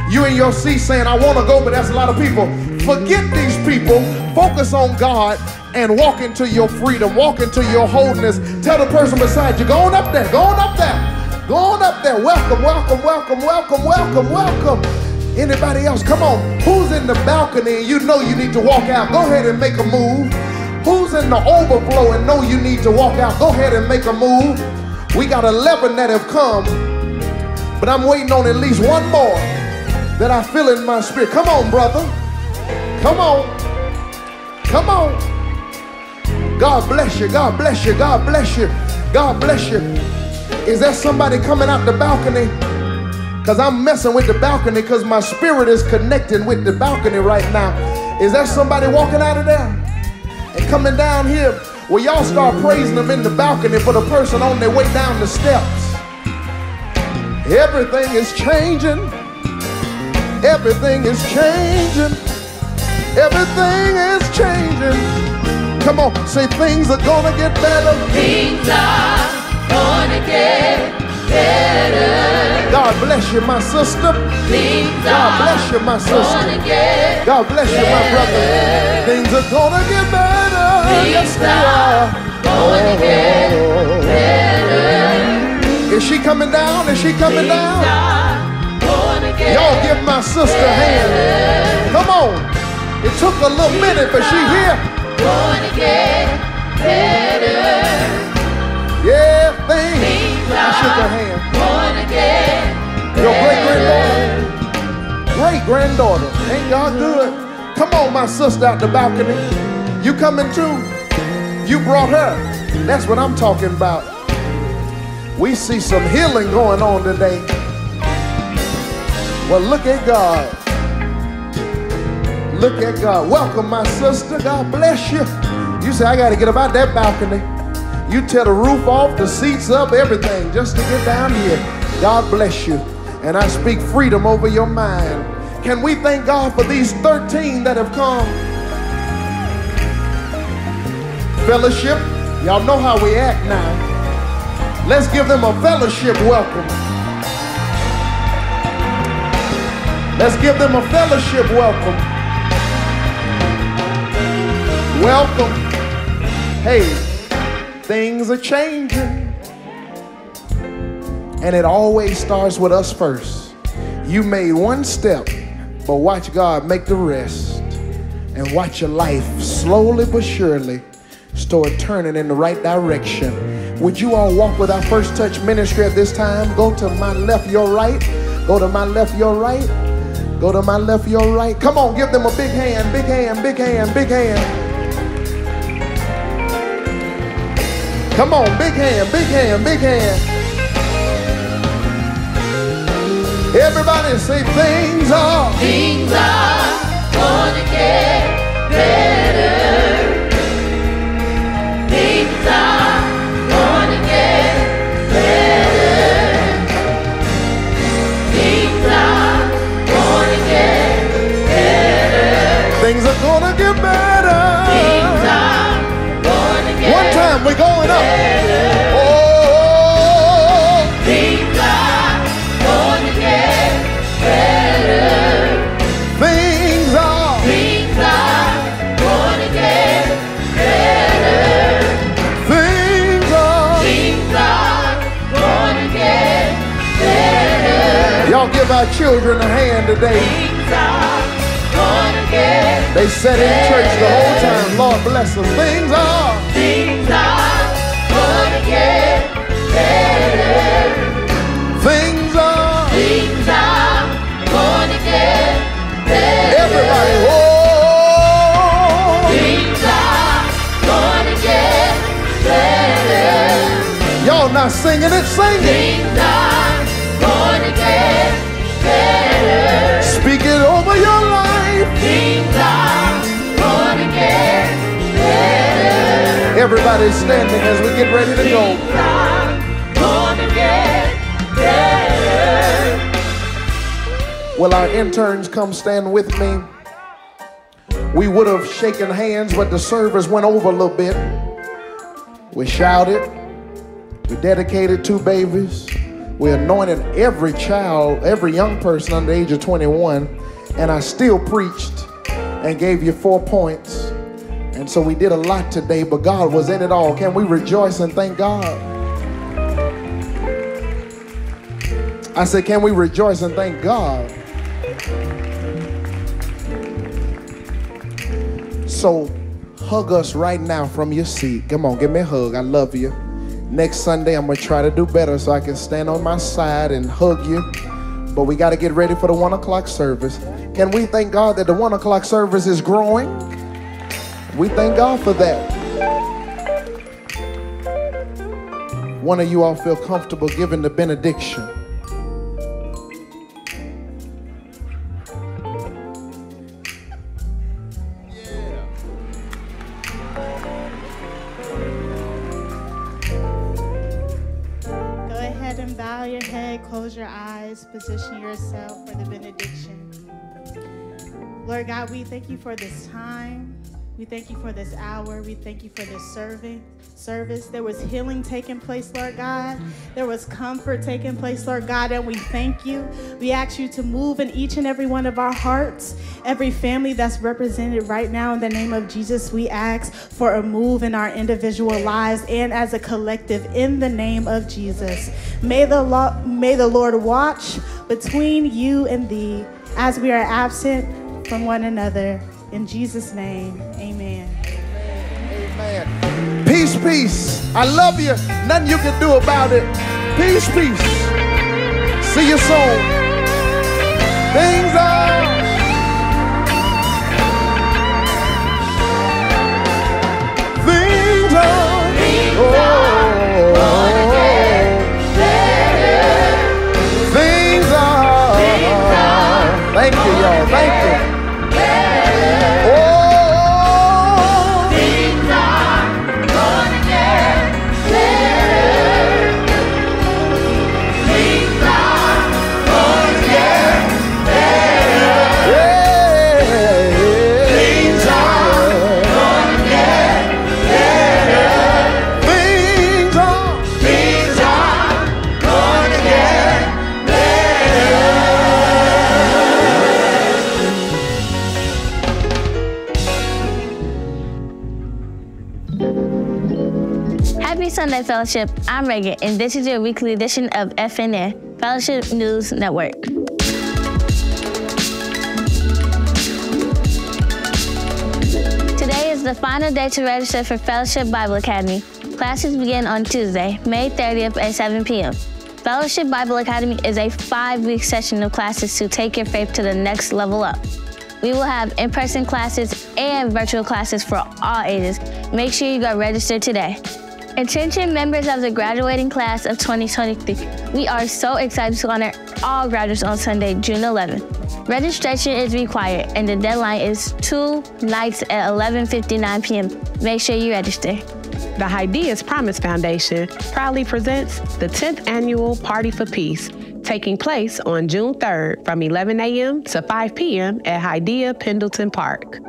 You in your seat saying, I want to go, but that's a lot of people. Forget these people. Focus on God and walk into your freedom. Walk into your wholeness. Tell the person beside you, go on up there, go on up there. Go on up there. Welcome, welcome, welcome, welcome, welcome, welcome. Anybody else? Come on. Who's in the balcony and you know you need to walk out? Go ahead and make a move. Who's in the overflow and know you need to walk out? Go ahead and make a move. We got 11 that have come, but I'm waiting on at least one more that I feel in my spirit. Come on, brother. Come on. Come on. God bless you. God bless you. God bless you. God bless you. Is there somebody coming out the balcony? Because I'm messing with the balcony because my spirit is connecting with the balcony right now. Is there somebody walking out of there and coming down here? Well, y'all start praising them in the balcony for the person on their way down the steps. Everything is changing. Everything is changing. Everything is changing. Come on, say things are gonna get better. Things are gonna get better. God bless you, my sister. God bless you, my sister. God bless you, my brother. Things are gonna get better. Yes, they are gonna get better. Is she coming down? Is she coming down? Y'all give my sister a hand. Come on. It took a little minute, but she here. gonna get better. Yeah, things. I shook her hand. Gonna get Your great granddaughter. Great granddaughter. Ain't God good? Come on, my sister out the balcony. You coming too? You brought her. That's what I'm talking about. We see some healing going on today. Well, look at God. Look at God. Welcome, my sister. God bless you. You say, I got to get about that balcony. You tear the roof off, the seats up, everything, just to get down here. God bless you. And I speak freedom over your mind. Can we thank God for these 13 that have come? Fellowship, y'all know how we act now. Let's give them a fellowship welcome. Let's give them a fellowship welcome. Welcome. Hey, things are changing. And it always starts with us first. You made one step, but watch God make the rest. And watch your life slowly but surely start turning in the right direction. Would you all walk with our first touch ministry at this time? Go to my left, your right. Go to my left, your right. Go to my left, your right. Come on, give them a big hand, big hand, big hand, big hand. Come on, big hand, big hand, big hand. Everybody say things are. Things are gonna get better. Things are gonna get better. Things are gonna get better. Things are gonna get better. Things are gonna get One time, we're going up. Our children a hand today. They sat in church the whole time. Lord bless them. Things are. Things are gonna get better. Things are. Things are gonna get better. Everybody, oh. Things are gonna get better. Y'all not singing it, sing it. Things are better. Speak it over your life. Are gonna get better. Everybody standing as we get ready to go. Gonna get better. Will our interns come stand with me? We would have shaken hands, but the service went over a little bit. We shouted. We dedicated two babies. We anointed every child, every young person under the age of 21. And I still preached and gave you four points. And so we did a lot today, but God was in it all. Can we rejoice and thank God? I said, can we rejoice and thank God? So hug us right now from your seat. Come on, give me a hug. I love you. Next Sunday, I'm going to try to do better so I can stand on my side and hug you. But we got to get ready for the one o'clock service. Can we thank God that the one o'clock service is growing? We thank God for that. One of you all feel comfortable giving the benediction. Position yourself for the benediction. Lord God, we thank you for this time. We thank you for this hour. We thank you for this serving service. There was healing taking place, Lord God. There was comfort taking place, Lord God, and we thank you. We ask you to move in each and every one of our hearts, every family that's represented right now in the name of Jesus. We ask for a move in our individual lives and as a collective in the name of Jesus. May the lo- may the Lord watch between you and thee as we are absent from one another. In Jesus' name, amen. Amen. Peace, peace. I love you. Nothing you can do about it. Peace, peace. See you soon. Things are. Things are. Oh. Things are. Thank you, y'all. Thank you. Fellowship. I'm Reagan, and this is your weekly edition of FNN, Fellowship News Network. Today is the final day to register for Fellowship Bible Academy. Classes begin on Tuesday, May 30th at 7 p.m. Fellowship Bible Academy is a five week session of classes to take your faith to the next level up. We will have in person classes and virtual classes for all ages. Make sure you go registered today. Attention members of the graduating class of 2023. We are so excited to honor all graduates on Sunday, June 11th. Registration is required and the deadline is two nights at 11:59 p.m. Make sure you register. The Hadiya's Promise Foundation proudly presents the 10th annual Party for Peace, taking place on June 3rd from 11 a.m. to 5 p.m. at Hadiya Pendleton Park.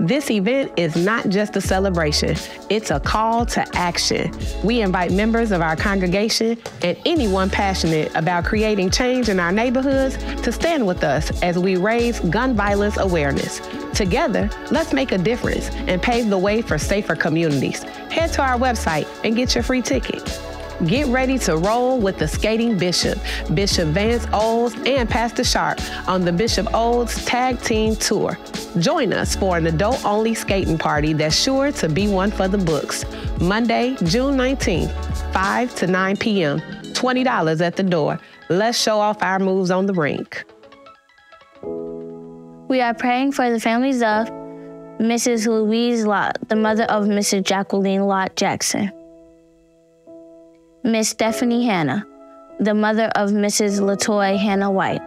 This event is not just a celebration, it's a call to action. We invite members of our congregation and anyone passionate about creating change in our neighborhoods to stand with us as we raise gun violence awareness. Together, let's make a difference and pave the way for safer communities. Head to our website and get your free ticket. Get ready to roll with the skating bishop, Bishop Vance Olds and Pastor Sharpe on the Bishop Olds Tag Team Tour. Join us for an adult only skating party that's sure to be one for the books. Monday, June 19th, 5 to 9 p.m., $20 at the door. Let's show off our moves on the rink. We are praying for the families of Mrs. Louise Lott, the mother of Mrs. Jacqueline Lott Jackson. Miss Stephanie Hanna, the mother of Mrs. Latoya Hannah White.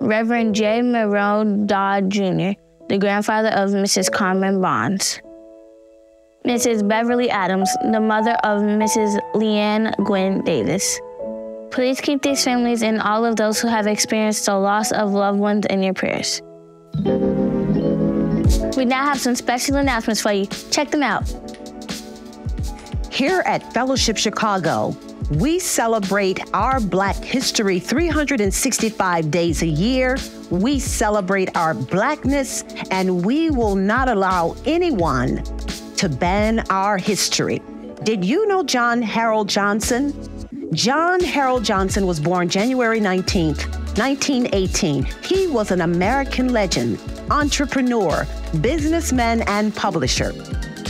Reverend J. Marone Dodd Jr., the grandfather of Mrs. Carmen Bonds. Mrs. Beverly Adams, the mother of Mrs. Leanne Gwen Davis. Please keep these families and all of those who have experienced the loss of loved ones in your prayers. We now have some special announcements for you. Check them out. Here at Fellowship Chicago, we celebrate our Black history 365 days a year. We celebrate our Blackness, and we will not allow anyone to ban our history. Did you know John Harold Johnson? John Harold Johnson was born January 19th, 1918. He was an American legend, entrepreneur, businessman, and publisher.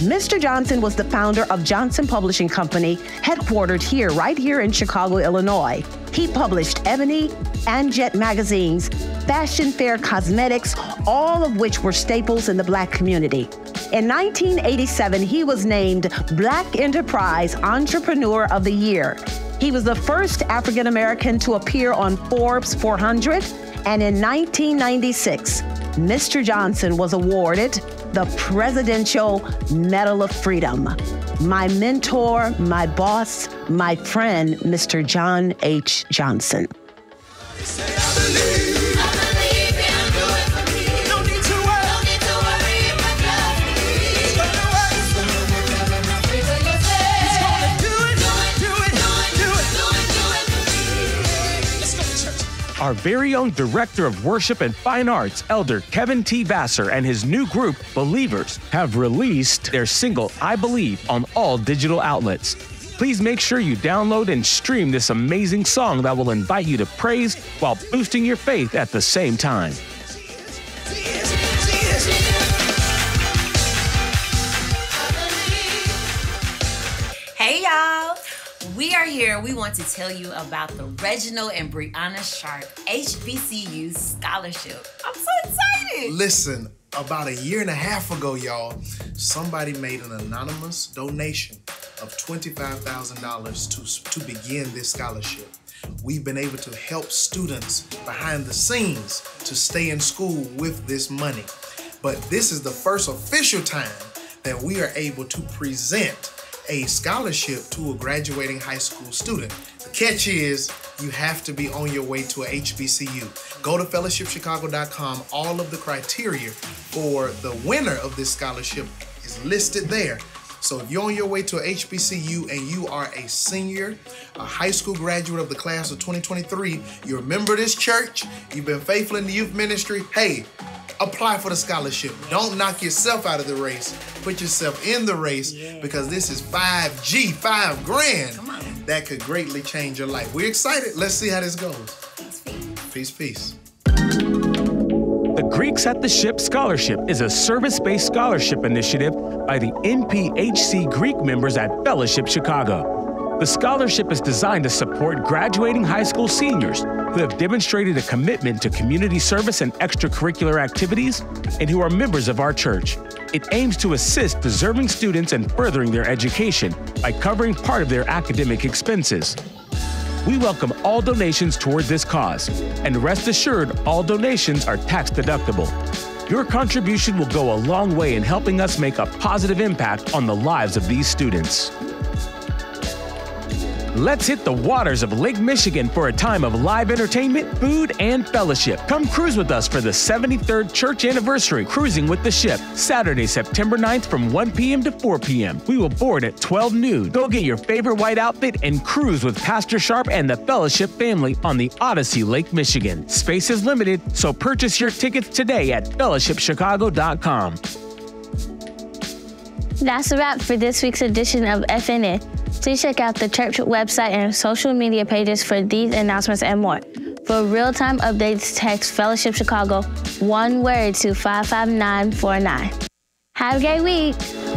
Mr. Johnson was the founder of Johnson Publishing Company, headquartered here, right here in Chicago, Illinois. He published Ebony and Jet magazines, Fashion Fair Cosmetics, all of which were staples in the Black community. In 1987, he was named Black Enterprise Entrepreneur of the Year. He was the first African American to appear on Forbes 400, and in 1996, Mr. Johnson was awarded the Presidential Medal of Freedom. My mentor, my boss, my friend, Mr. John H. Johnson. Our very own Director of Worship and Fine Arts, Elder Kevin T. Vassar, and his new group, Believers, have released their single, I Believe, on all digital outlets. Please make sure you download and stream this amazing song that will invite you to praise while boosting your faith at the same time. We are here. We want to tell you about the Reginald and Brianna Sharpe HBCU Scholarship. I'm so excited! Listen, about a year and a half ago, y'all, somebody made an anonymous donation of $25,000 to, to begin this scholarship. We've been able to help students behind the scenes to stay in school with this money. But this is the first official time that we are able to present a scholarship to a graduating high school student. The catch is you have to be on your way to a HBCU. Go to fellowshipchicago.com. All of the criteria for the winner of this scholarship is listed there. So if you're on your way to a HBCU and you are a senior, a high school graduate of the class of 2023, you're a member of this church, you've been faithful in the youth ministry, hey, apply for the scholarship. Don't knock yourself out of the race. Put yourself in the race because this is 5G, five grand. That could greatly change your life. We're excited. Let's see how this goes. Peace, peace. The Greeks at the Ship Scholarship is a service based scholarship initiative by the NPHC Greek members at Fellowship Chicago. The scholarship is designed to support graduating high school seniors who have demonstrated a commitment to community service and extracurricular activities and who are members of our church. It aims to assist deserving students in furthering their education by covering part of their academic expenses. We welcome all donations toward this cause, and rest assured, all donations are tax deductible. Your contribution will go a long way in helping us make a positive impact on the lives of these students. Let's hit the waters of Lake Michigan for a time of live entertainment, food, and fellowship. Come cruise with us for the 73rd church anniversary Cruising with the Ship, Saturday, September 9th from 1 p.m. to 4 p.m. We will board at 12 noon. Go get your favorite white outfit and cruise with Pastor Sharpe and the Fellowship family on the Odyssey Lake Michigan. Space is limited, so purchase your tickets today at fellowshipchicago.com. That's a wrap for this week's edition of FNN. Please check out the church website and social media pages for these announcements and more. For real time updates, text Fellowship Chicago one word to 55949. Have a great week.